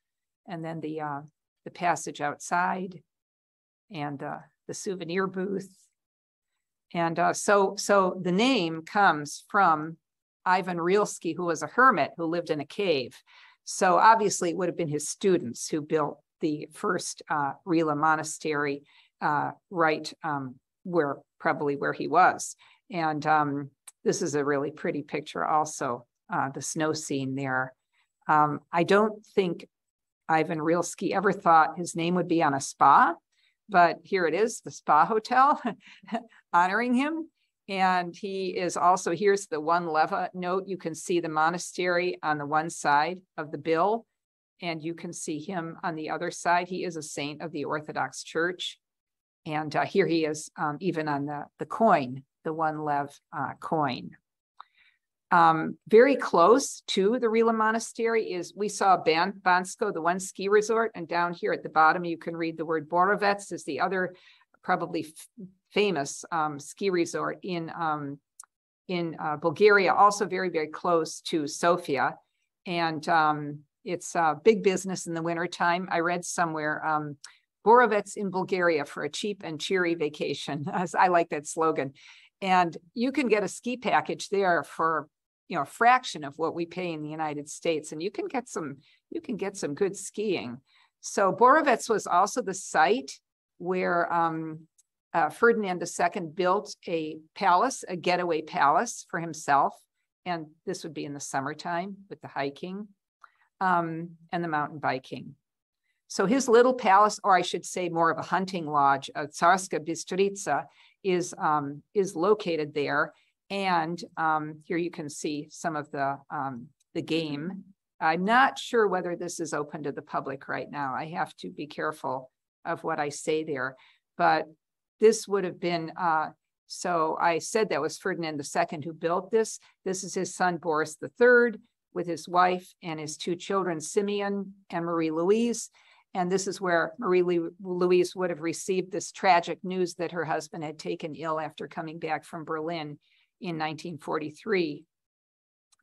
and then the uh, the passage outside, and uh, the souvenir booth, and uh, so so the name comes from Ivan Rilsky, who was a hermit who lived in a cave. So obviously, it would have been his students who built the first uh, Rila monastery, uh, right um, where probably where he was. And um, this is a really pretty picture, also uh, the snow scene there. Um, I don't think Ivan Rilsky ever thought his name would be on a spa, but here it is, the spa hotel honoring him. And he is also, here's the one leva note. You can see the monastery on the one side of the bill, and you can see him on the other side. He is a saint of the Orthodox Church. And uh, here he is, um, even on the, the coin, the one lev uh, coin. Um, very close to the Rila Monastery is we saw Ban- Bansko, the one ski resort, and down here at the bottom you can read the word Borovets is the other probably f- famous um, ski resort in um, in uh, Bulgaria, also very very close to Sofia, and um, it's a big business in the wintertime. I read somewhere. Um, Borovets in Bulgaria for a cheap and cheery vacation. I like that slogan. And you can get a ski package there for you know a fraction of what we pay in the United States, and you can get some you can get some good skiing. So Borovets was also the site where um, uh, Ferdinand II built a palace, a getaway palace for himself, and this would be in the summertime with the hiking um, and the mountain biking. So his little palace, or I should say more of a hunting lodge, a Tsarska Bistritsa, is, um, is located there. And um, here you can see some of the, um, the game. I'm not sure whether this is open to the public right now. I have to be careful of what I say there, but this would have been, uh, so I said that was Ferdinand II who built this. This is his son, Boris III, with his wife and his two children, Simeon and Marie Louise. And this is where Marie Louise would have received this tragic news that her husband had taken ill after coming back from Berlin in 1943.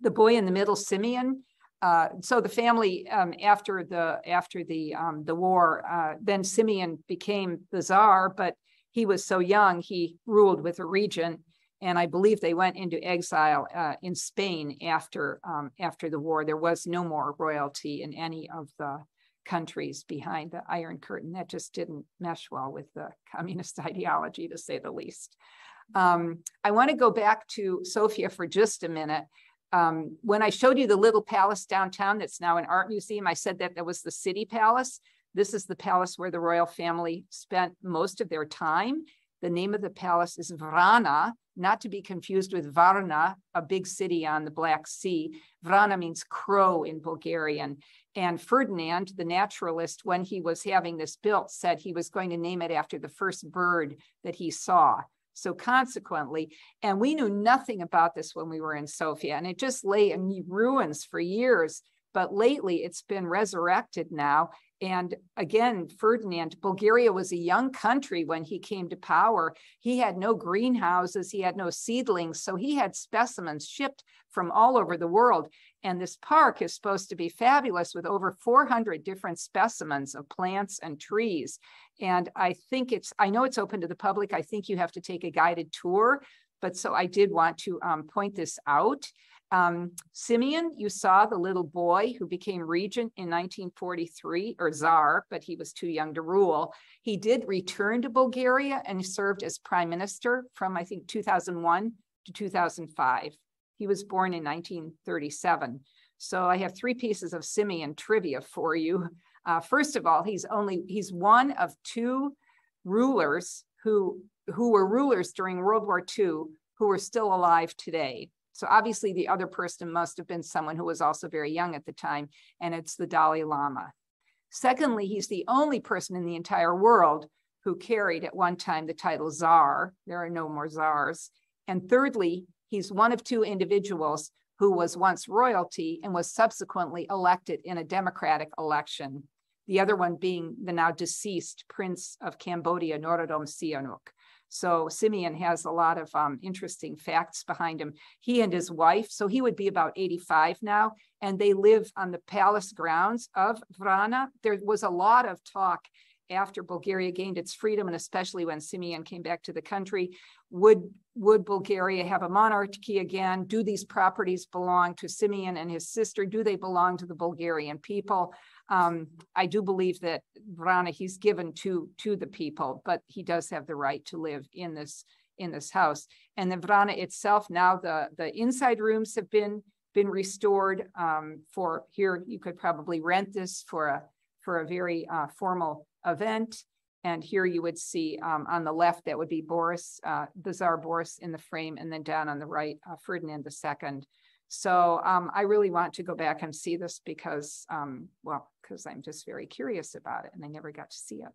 The boy in the middle, Simeon, uh, so the family um, after the after the um, the war, uh, then Simeon became the czar, but he was so young he ruled with a regent, and I believe they went into exile uh, in Spain after um, after the war. There was no more royalty in any of the countries behind the Iron Curtain. That just didn't mesh well with the communist ideology, to say the least. Um, I want to go back to Sofia for just a minute. Um, when I showed you the little palace downtown that's now an art museum, I said that that was the city palace. This is the palace where the royal family spent most of their time. The name of the palace is Vrana, not to be confused with Varna, a big city on the Black Sea. Vrana means crow in Bulgarian. And Ferdinand, the naturalist, when he was having this built, said he was going to name it after the first bird that he saw. So consequently, and we knew nothing about this when we were in Sofia, and it just lay in ruins for years. But lately, it's been resurrected now. And again, Ferdinand, Bulgaria was a young country when he came to power. He had no greenhouses, he had no seedlings. So he had specimens shipped from all over the world. And this park is supposed to be fabulous with over 400 different specimens of plants and trees. And I think it's, I know it's open to the public. I think you have to take a guided tour. But so I did want to um, point this out. Um, Simeon, you saw the little boy who became regent in 1943, or czar, but he was too young to rule. He did return to Bulgaria and served as prime minister from, I think, 2001 to 2005. He was born in 1937. So I have three pieces of Simeon trivia for you. Uh, first of all, he's only he's one of two rulers who who were rulers during World War II who are still alive today. So obviously the other person must have been someone who was also very young at the time, and it's the Dalai Lama. Secondly, he's the only person in the entire world who carried at one time the title czar. There are no more czars. And thirdly, he's one of two individuals who was once royalty and was subsequently elected in a democratic election the other one being the now deceased Prince of Cambodia, Norodom Sihanouk. So Simeon has a lot of um, interesting facts behind him. He and his wife, so he would be about 85 now, and they live on the palace grounds of Vrana. There was a lot of talk after Bulgaria gained its freedom, and especially when Simeon came back to the country, would, would Bulgaria have a monarchy again? Do these properties belong to Simeon and his sister? Do they belong to the Bulgarian people? Um, I do believe that Vrana he's given to to the people, but he does have the right to live in this in this house. And the Vrana itself, now the the inside rooms have been been restored um, for here. You could probably rent this for a for a very uh, formal event. And here you would see um, on the left, that would be Boris, uh, the Tsar Boris in the frame, and then down on the right, uh, Ferdinand II. So um, I really want to go back and see this because, um, well, because I'm just very curious about it and I never got to see it.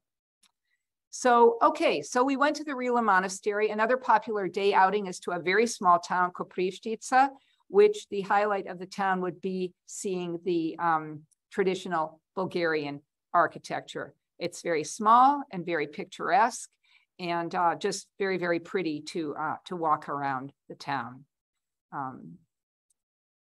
So, okay, so we went to the Rila Monastery. Another popular day outing is to a very small town, Koprivshtitsa, which the highlight of the town would be seeing the um, traditional Bulgarian architecture. It's very small and very picturesque and uh, just very, very pretty to, uh, to walk around the town. Um,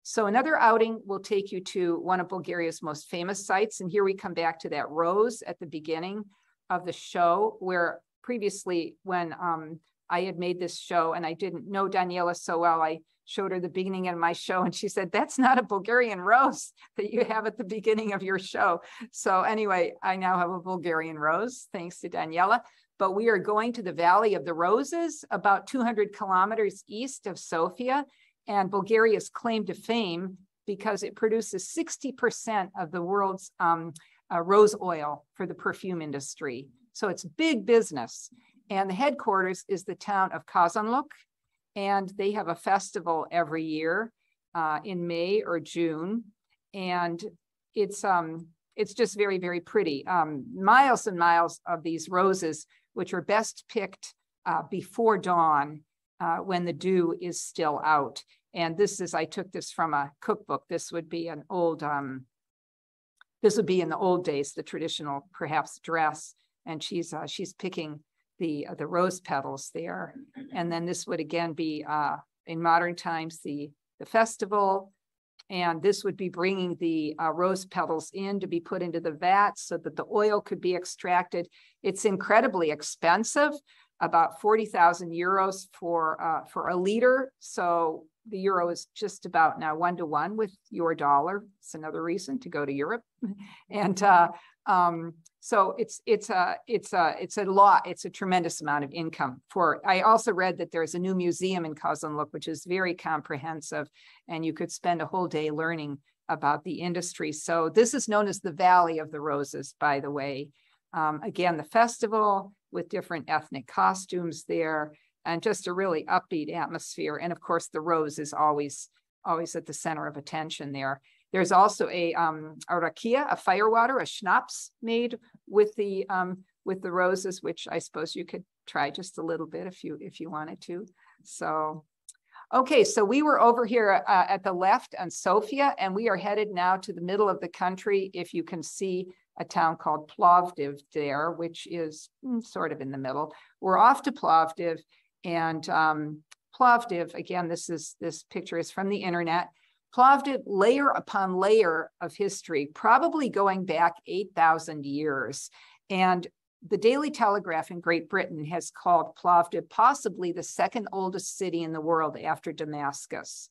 so another outing will take you to one of Bulgaria's most famous sites. And here we come back to that rose at the beginning of the show, where previously when um, I had made this show and I didn't know Daniela so well, I showed her the beginning of my show and she said, that's not a Bulgarian rose that you have at the beginning of your show. So anyway, I now have a Bulgarian rose, thanks to Daniela. But we are going to the Valley of the Roses, about 200 kilometers east of Sofia and Bulgaria's claim to fame because it produces 60% of the world's um, uh, rose oil for the perfume industry. So it's big business. And the headquarters is the town of Kazanluk. And they have a festival every year uh, in May or June. And it's um, it's just very, very pretty. Um, miles and miles of these roses, which are best picked uh, before dawn uh, when the dew is still out. And this is, I took this from a cookbook. This would be an old, um, this would be in the old days, the traditional perhaps dress. And she's, uh, she's picking the, uh, the rose petals there. And then this would again be, uh, in modern times, the, the festival. And this would be bringing the uh, rose petals in to be put into the vat so that the oil could be extracted. It's incredibly expensive, about 40,000 euros for, uh, for a liter. So the euro is just about now one to one with your dollar. It's another reason to go to Europe. and uh, um, so it's it's a it's a it's a lot. It's a tremendous amount of income for. I also read that there's a new museum in Kazanluk, which is very comprehensive, and you could spend a whole day learning about the industry. So this is known as the Valley of the Roses, by the way. Um, again, the festival with different ethnic costumes there and just a really upbeat atmosphere. And of course, the rose is always always at the center of attention there. There's also a um, a rakia, a firewater, a schnapps made with the um, with the roses, which I suppose you could try just a little bit if you if you wanted to. So, okay, so we were over here uh, at the left on Sofia, and we are headed now to the middle of the country. If you can see a town called Plovdiv there, which is mm, sort of in the middle. We're off to Plovdiv, and um, Plovdiv, again, this is this picture is from the internet. Plovdiv, layer upon layer of history, probably going back 8,000 years. And the Daily Telegraph in Great Britain has called Plovdiv possibly the second oldest city in the world after Damascus.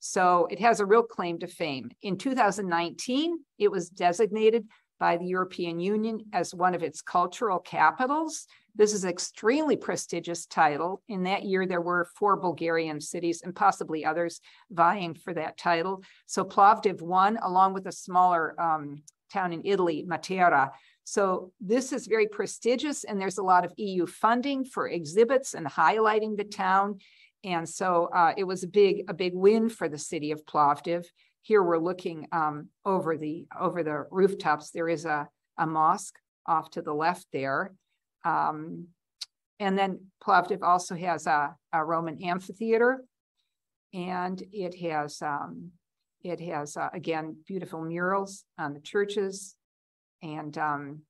So it has a real claim to fame. In 2019, it was designated by the European Union as one of its cultural capitals. This is an extremely prestigious title. In that year, there were four Bulgarian cities and possibly others vying for that title. So Plovdiv won, along with a smaller um, town in Italy, Matera. So this is very prestigious, and there's a lot of EU funding for exhibits and highlighting the town. And so uh, it was a big, a big win for the city of Plovdiv. Here we're looking um, over the over the rooftops. There is a, a mosque off to the left there. Um, and then Plovdiv also has a, a Roman amphitheater and it has um, it has uh, again beautiful murals on the churches and um,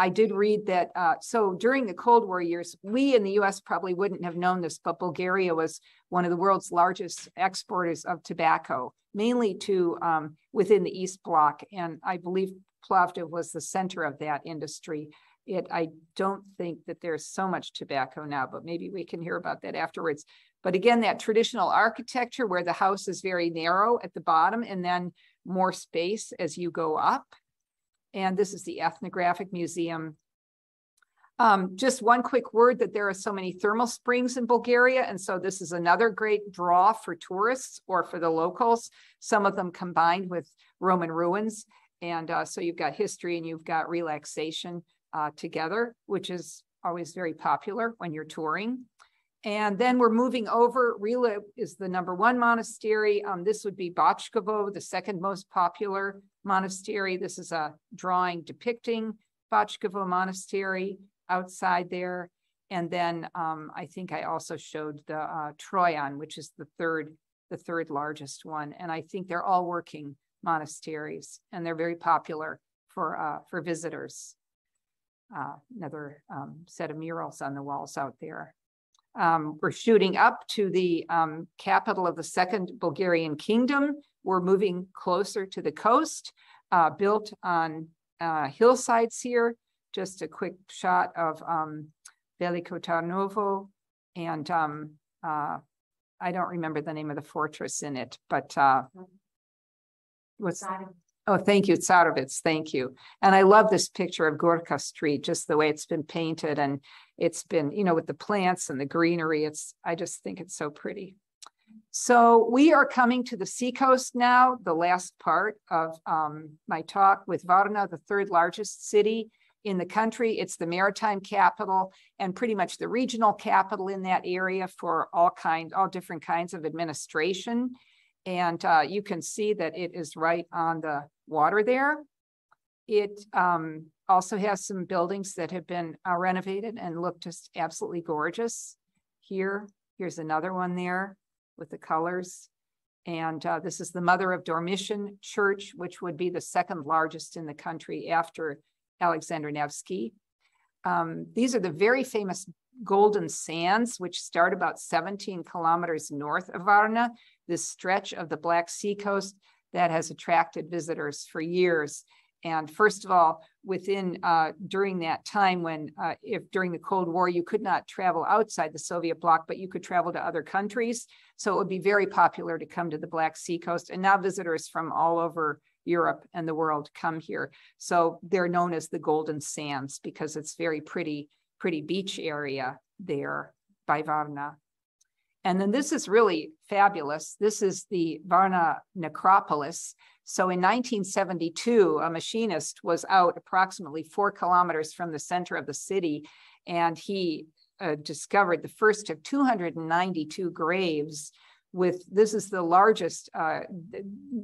I did read that. Uh, so during the Cold War years, we in the US probably wouldn't have known this, but Bulgaria was one of the world's largest exporters of tobacco, mainly to um, within the East Bloc. And I believe Plovdiv was the center of that industry. It, I don't think that there's so much tobacco now, but maybe we can hear about that afterwards. But again, that traditional architecture where the house is very narrow at the bottom and then more space as you go up and this is the Ethnographic Museum. Um, just one quick word that there are so many thermal springs in Bulgaria. And so this is another great draw for tourists or for the locals, some of them combined with Roman ruins. And uh, so you've got history and you've got relaxation uh, together, which is always very popular when you're touring. And then we're moving over. Rila is the number one monastery. Um, this would be Bachkovo, the second most popular monastery. This is a drawing depicting Bachkovo Monastery outside there. And then um, I think I also showed the uh, Troyan, which is the third, the third largest one. And I think they're all working monasteries and they're very popular for, uh, for visitors. Uh, another um, set of murals on the walls out there. Um, we're shooting up to the um, capital of the second Bulgarian kingdom. We're moving closer to the coast, uh, built on uh, hillsides here. Just a quick shot of um, Veliko Tarnovo. And um, uh, I don't remember the name of the fortress in it, but uh, what's Oh, thank you, Tsarevets. Thank you. And I love this picture of Gurko Street, just the way it's been painted and it's been, you know, with the plants and the greenery. It's, I just think it's so pretty. So we are coming to the seacoast now, the last part of um, my talk with Varna, the third largest city in the country. It's the maritime capital and pretty much the regional capital in that area for all kinds, all different kinds of administration. And uh, you can see that it is right on the water there. It um, also has some buildings that have been uh, renovated and look just absolutely gorgeous here Here's another one there with the colors. And uh, this is the Mother of Dormition Church, which would be the second largest in the country after Alexander Nevsky. Um, these are the very famous Golden Sands, which start about 17 kilometers north of Varna, this stretch of the Black Sea coast that has attracted visitors for years. And first of all, within uh, during that time when, uh, if during the Cold War, you could not travel outside the Soviet bloc, but you could travel to other countries. So it would be very popular to come to the Black Sea coast. And now visitors from all over Europe and the world come here. So they're known as the Golden Sands because it's very pretty, pretty beach area there by Varna. And then this is really fabulous. This is the Varna necropolis. So in 1972, a machinist was out approximately four kilometers from the center of the city, and he uh, discovered the first of 292 graves with this is the largest uh,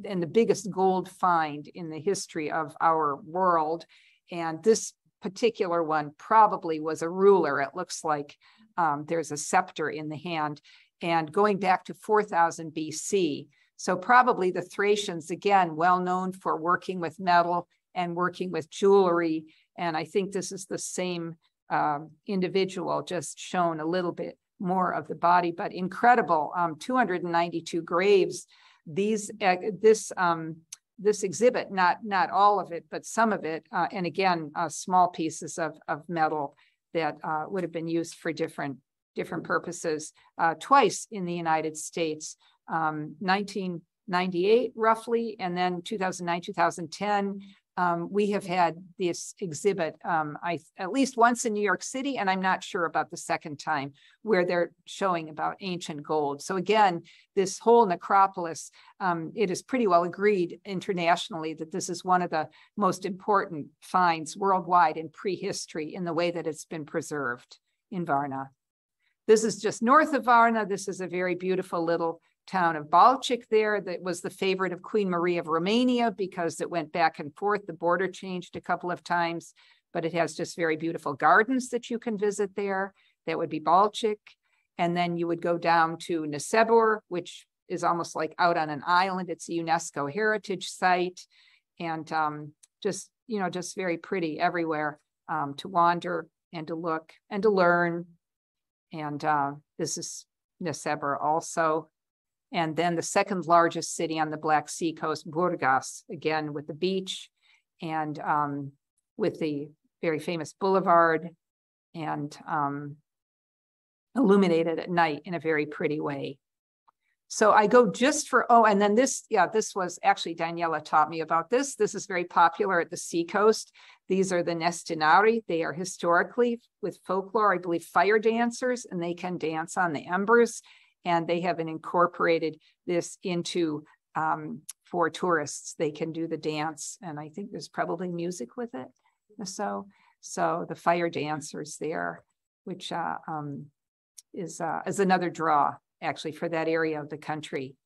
and the biggest gold find in the history of our world. And this particular one probably was a ruler. It looks like um, there's a scepter in the hand and going back to 4000 BC. So probably the Thracians, again, well known for working with metal and working with jewelry. And I think this is the same um, individual, just shown a little bit more of the body, but incredible, um, 292 graves. These, uh, this, um, this exhibit, not, not all of it, but some of it, uh, and again, uh, small pieces of, of metal that uh, would have been used for different different purposes uh, twice in the United States, um, 1998 roughly, and then 2009, 2010. Um, we have had this exhibit um, I, at least once in New York City, and I'm not sure about the second time where they're showing about ancient gold. So again, this whole necropolis, um, it is pretty well agreed internationally that this is one of the most important finds worldwide in prehistory in the way that it's been preserved in Varna. This is just north of Varna. This is a very beautiful little town of Balcic there that was the favorite of Queen Marie of Romania because it went back and forth. The border changed a couple of times, but it has just very beautiful gardens that you can visit there. That would be Balcic. And then you would go down to Nesebur, which is almost like out on an island. It's a UNESCO heritage site and um, just, you know, just very pretty everywhere um, to wander and to look and to learn and uh, this is Nesebur also. And then the second largest city on the Black Sea coast, Burgas, again with the beach and um, with the very famous boulevard and um, illuminated at night in a very pretty way. So I go just for, oh, and then this, yeah, this was actually Daniela taught me about this. This is very popular at the seacoast. These are the Nestinari. They are historically with folklore, I believe, fire dancers, and they can dance on the embers. And they have incorporated this into um, for tourists. They can do the dance, and I think there's probably music with it. So, so the fire dancers there, which uh, um, is uh, is another draw actually for that area of the country.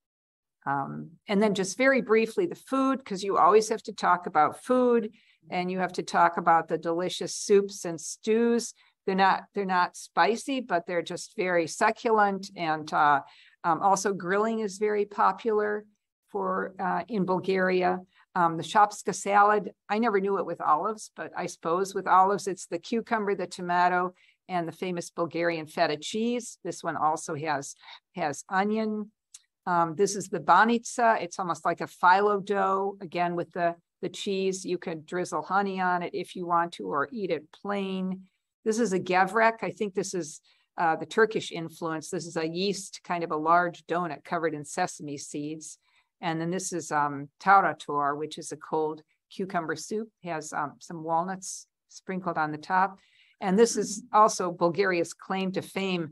Um, and then just very briefly, the food, because you always have to talk about food and you have to talk about the delicious soups and stews. They're not they're not spicy, but they're just very succulent. And uh, um, also grilling is very popular for uh, in Bulgaria. Um, the shopska salad, I never knew it with olives, but I suppose with olives, it's the cucumber, the tomato, and the famous Bulgarian feta cheese. This one also has, has onion. Um, this is the banitsa. It's almost like a phyllo dough, again, with the, the cheese. You can drizzle honey on it if you want to, or eat it plain. This is a gevrek. I think this is uh, the Turkish influence. This is a yeast, kind of a large donut covered in sesame seeds. And then this is um, tarator, which is a cold cucumber soup, has um, some walnuts sprinkled on the top. And this is also Bulgaria's claim to fame.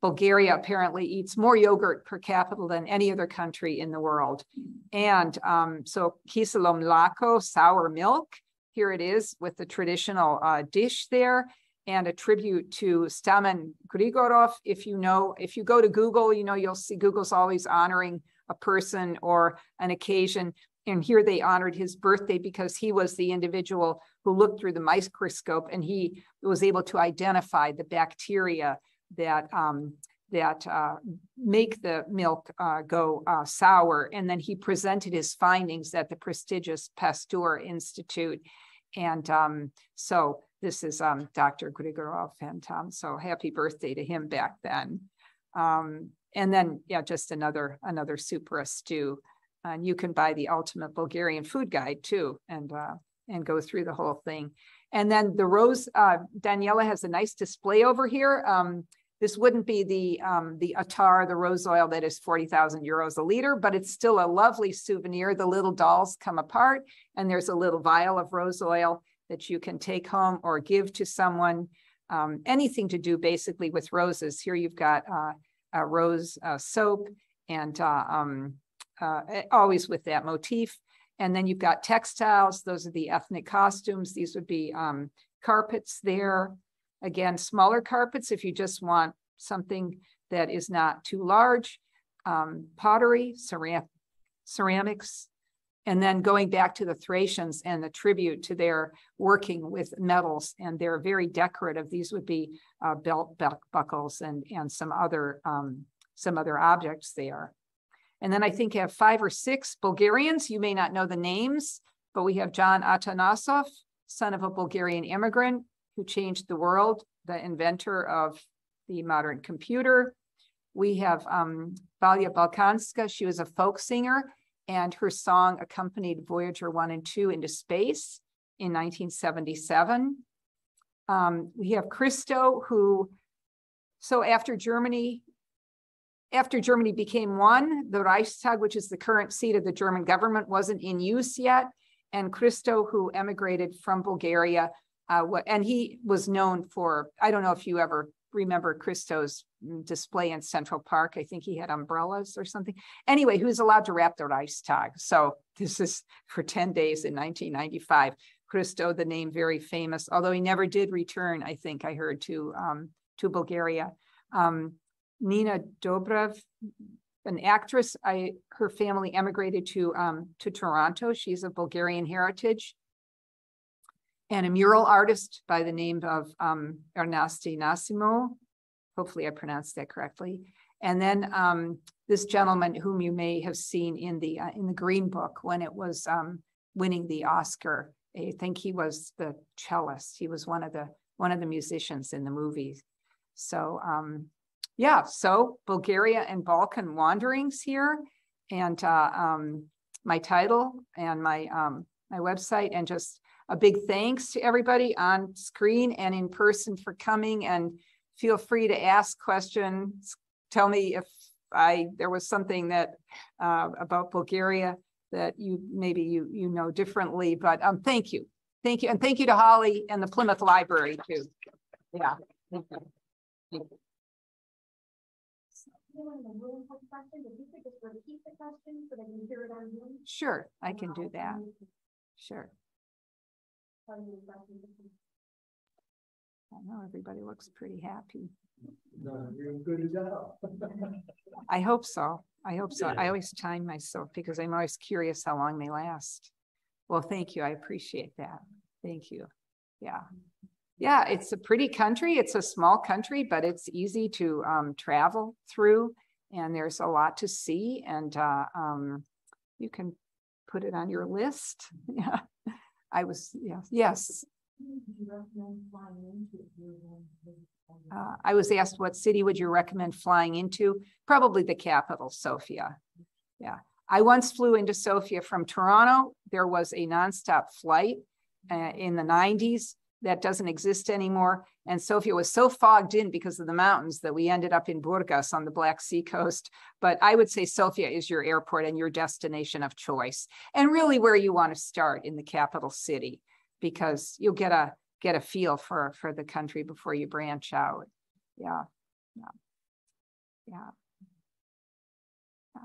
Bulgaria apparently eats more yogurt per capita than any other country in the world. And um, so kiselo mlako, sour milk, here it is with the traditional uh, dish there and a tribute to Stamen Grigorov. If you know, if you go to Google, you know, you'll see Google's always honoring a person or an occasion. And here they honored his birthday because he was the individual who looked through the microscope and he was able to identify the bacteria that um, that uh, make the milk uh, go uh, sour. And then he presented his findings at the prestigious Pasteur Institute. And um, so this is um, Dr. Grigorov um, so happy birthday to him back then. Um, and then, yeah, just another another supera stew. And you can buy the Ultimate Bulgarian Food Guide too, and uh, and go through the whole thing. And then the rose, uh, Daniela has a nice display over here. Um, this wouldn't be the um, the attar, the rose oil that is 40,000 euros a liter, but it's still a lovely souvenir. The little dolls come apart and there's a little vial of rose oil that you can take home or give to someone. Um, anything to do basically with roses. Here you've got uh, a rose uh, soap and uh, um, uh, always with that motif. And then you've got textiles. Those are the ethnic costumes. These would be um, carpets there. Again, smaller carpets if you just want something that is not too large. Um, pottery, ceram ceramics, and then going back to the Thracians and the tribute to their working with metals, and they're very decorative. These would be uh, belt buckles and and some other um, some other objects there. And then I think you have five or six Bulgarians. You may not know the names, but we have John Atanasoff, son of a Bulgarian immigrant who changed the world, the inventor of the modern computer. We have um, Valia Balkanska. She was a folk singer and her song accompanied Voyager 1 and 2 into space in 1977. Um, we have Christo, who, so after Germany, after Germany became one, the Reichstag, which is the current seat of the German government, wasn't in use yet. And Christo, who emigrated from Bulgaria, uh, and he was known for, I don't know if you ever remember Christo's display in Central Park. I think he had umbrellas or something. Anyway, was allowed to wrap the Reichstag. So this is for 10 days in 1995. Christo, the name very famous, although he never did return, I think I heard to um, to Bulgaria. Um, Nina Dobrev, an actress, I her family emigrated to um, to Toronto. She's of Bulgarian heritage and a mural artist by the name of um, Nasimo. Hopefully I pronounced that correctly. And then um, this gentleman whom you may have seen in the uh, in the Green Book when it was um, winning the Oscar. I think he was the cellist. He was one of the one of the musicians in the movie. So um, yeah, so Bulgaria and Balkan wanderings here, and uh, um, my title and my um, my website, and just a big thanks to everybody on screen and in person for coming and feel free to ask questions. Tell me if I there was something that uh, about Bulgaria that you maybe you you know differently, but um, thank you. Thank you. And thank you to Holly and the Plymouth Library too. Yeah. Sure, I can do that. Sure. I know everybody looks pretty happy. I hope so. I hope so. I always time myself because I'm always curious how long they last. Well, thank you. I appreciate that. Thank you. Yeah. Yeah, it's a pretty country. It's a small country, but it's easy to um, travel through, and there's a lot to see. And uh, um, you can put it on your list. Yeah. I was, yeah, yes. Uh, I was asked what city would you recommend flying into? Probably the capital, Sofia. Yeah. I once flew into Sofia from Toronto. There was a nonstop flight uh, in the 90s that doesn't exist anymore. And Sofia was so fogged in because of the mountains that we ended up in Burgas on the Black Sea coast. But I would say Sofia is your airport and your destination of choice, and really where you want to start in the capital city, because you'll get a get a feel for for the country before you branch out. Yeah, yeah, yeah. yeah.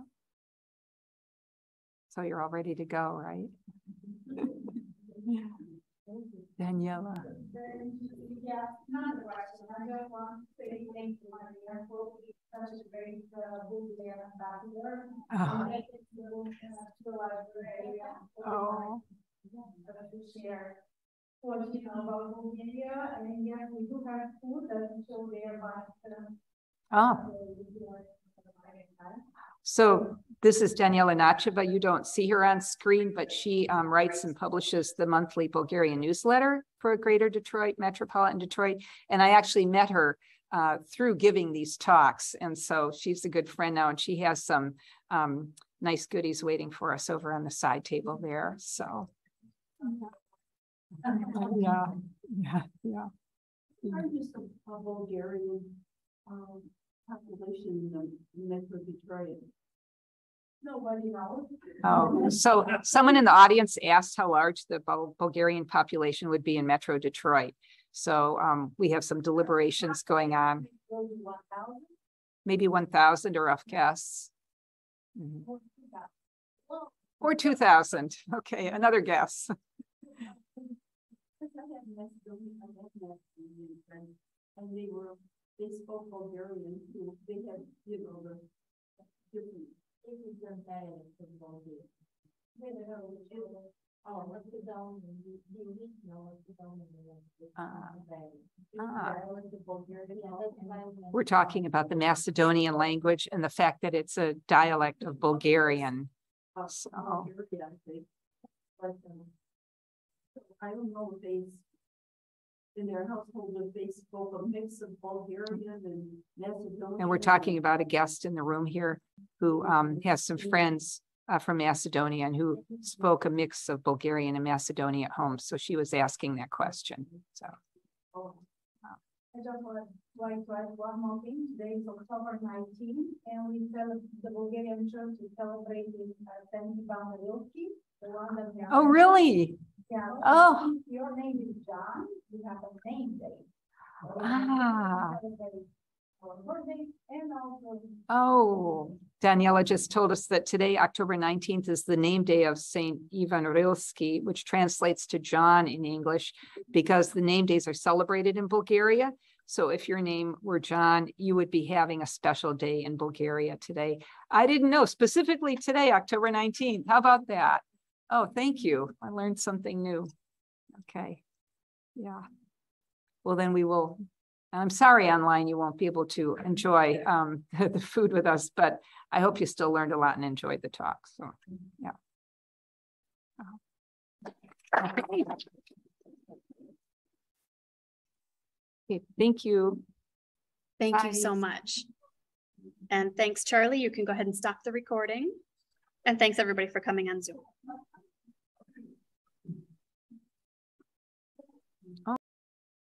So you're all ready to go, right? Daniela. Yeah, not a question. I just want to say thank you, Mariya, for such a great Bulgarian ambassador. Oh. And to, to the library. What you know about Bulgaria. And yes, we do have food that we show there, but Oh, so this is Daniela Nacheva. You don't see her on screen, but she um, writes and publishes the monthly Bulgarian newsletter for Greater Detroit, Metropolitan Detroit. And I actually met her uh, through giving these talks. And so she's a good friend now, and she has some um, nice goodies waiting for us over on the side table there. So. Yeah, yeah, yeah. I'm just a a Bulgarian, um, population in Metro Detroit. Nobody knows. Oh, so someone in the audience asked how large the Bul- Bulgarian population would be in Metro Detroit. So um, we have some deliberations going on, Maybe one thousand. maybe one thousand or rough guess. Mhm. Or two thousand. Okay, another guess. because I had Macedonian, I had Macedonian friends, and they were, they spoke Bulgarian, they had, you know, the different, We're talking about the Macedonian language and the fact that it's a dialect of Bulgarian. So- I don't know if they, in their household, they spoke a mix of Bulgarian and Macedonian. And we're talking about a guest in the room here who um, has some friends uh, from Macedonia and who spoke a mix of Bulgarian and Macedonian at home. So she was asking that question. So, Oh. I just want to add one more thing. Today is October nineteen, and we celebrate, the Bulgarian church is celebrating uh, Saint Ivan Rilski, the one that. oh, really? Yeah. Oh. Your name is John, you have a name day. Ah. celebrate Our birthday and also. Oh, Daniela just told us that today, October nineteenth, is the name day of Saint Ivan Rilski, which translates to John in English because the name days are celebrated in Bulgaria. So if your name were John, you would be having a special day in Bulgaria today. I didn't know specifically today, October nineteenth. How about that? Oh, thank you. I learned something new. Okay. Yeah. Well, then we will I'm sorry online you won't be able to enjoy um the food with us, but I hope you still learned a lot and enjoyed the talk, so, yeah. Okay. Okay, thank you. Thank you so much. And thanks, Charlie. You can go ahead and stop the recording. And thanks, everybody, for coming on Zoom.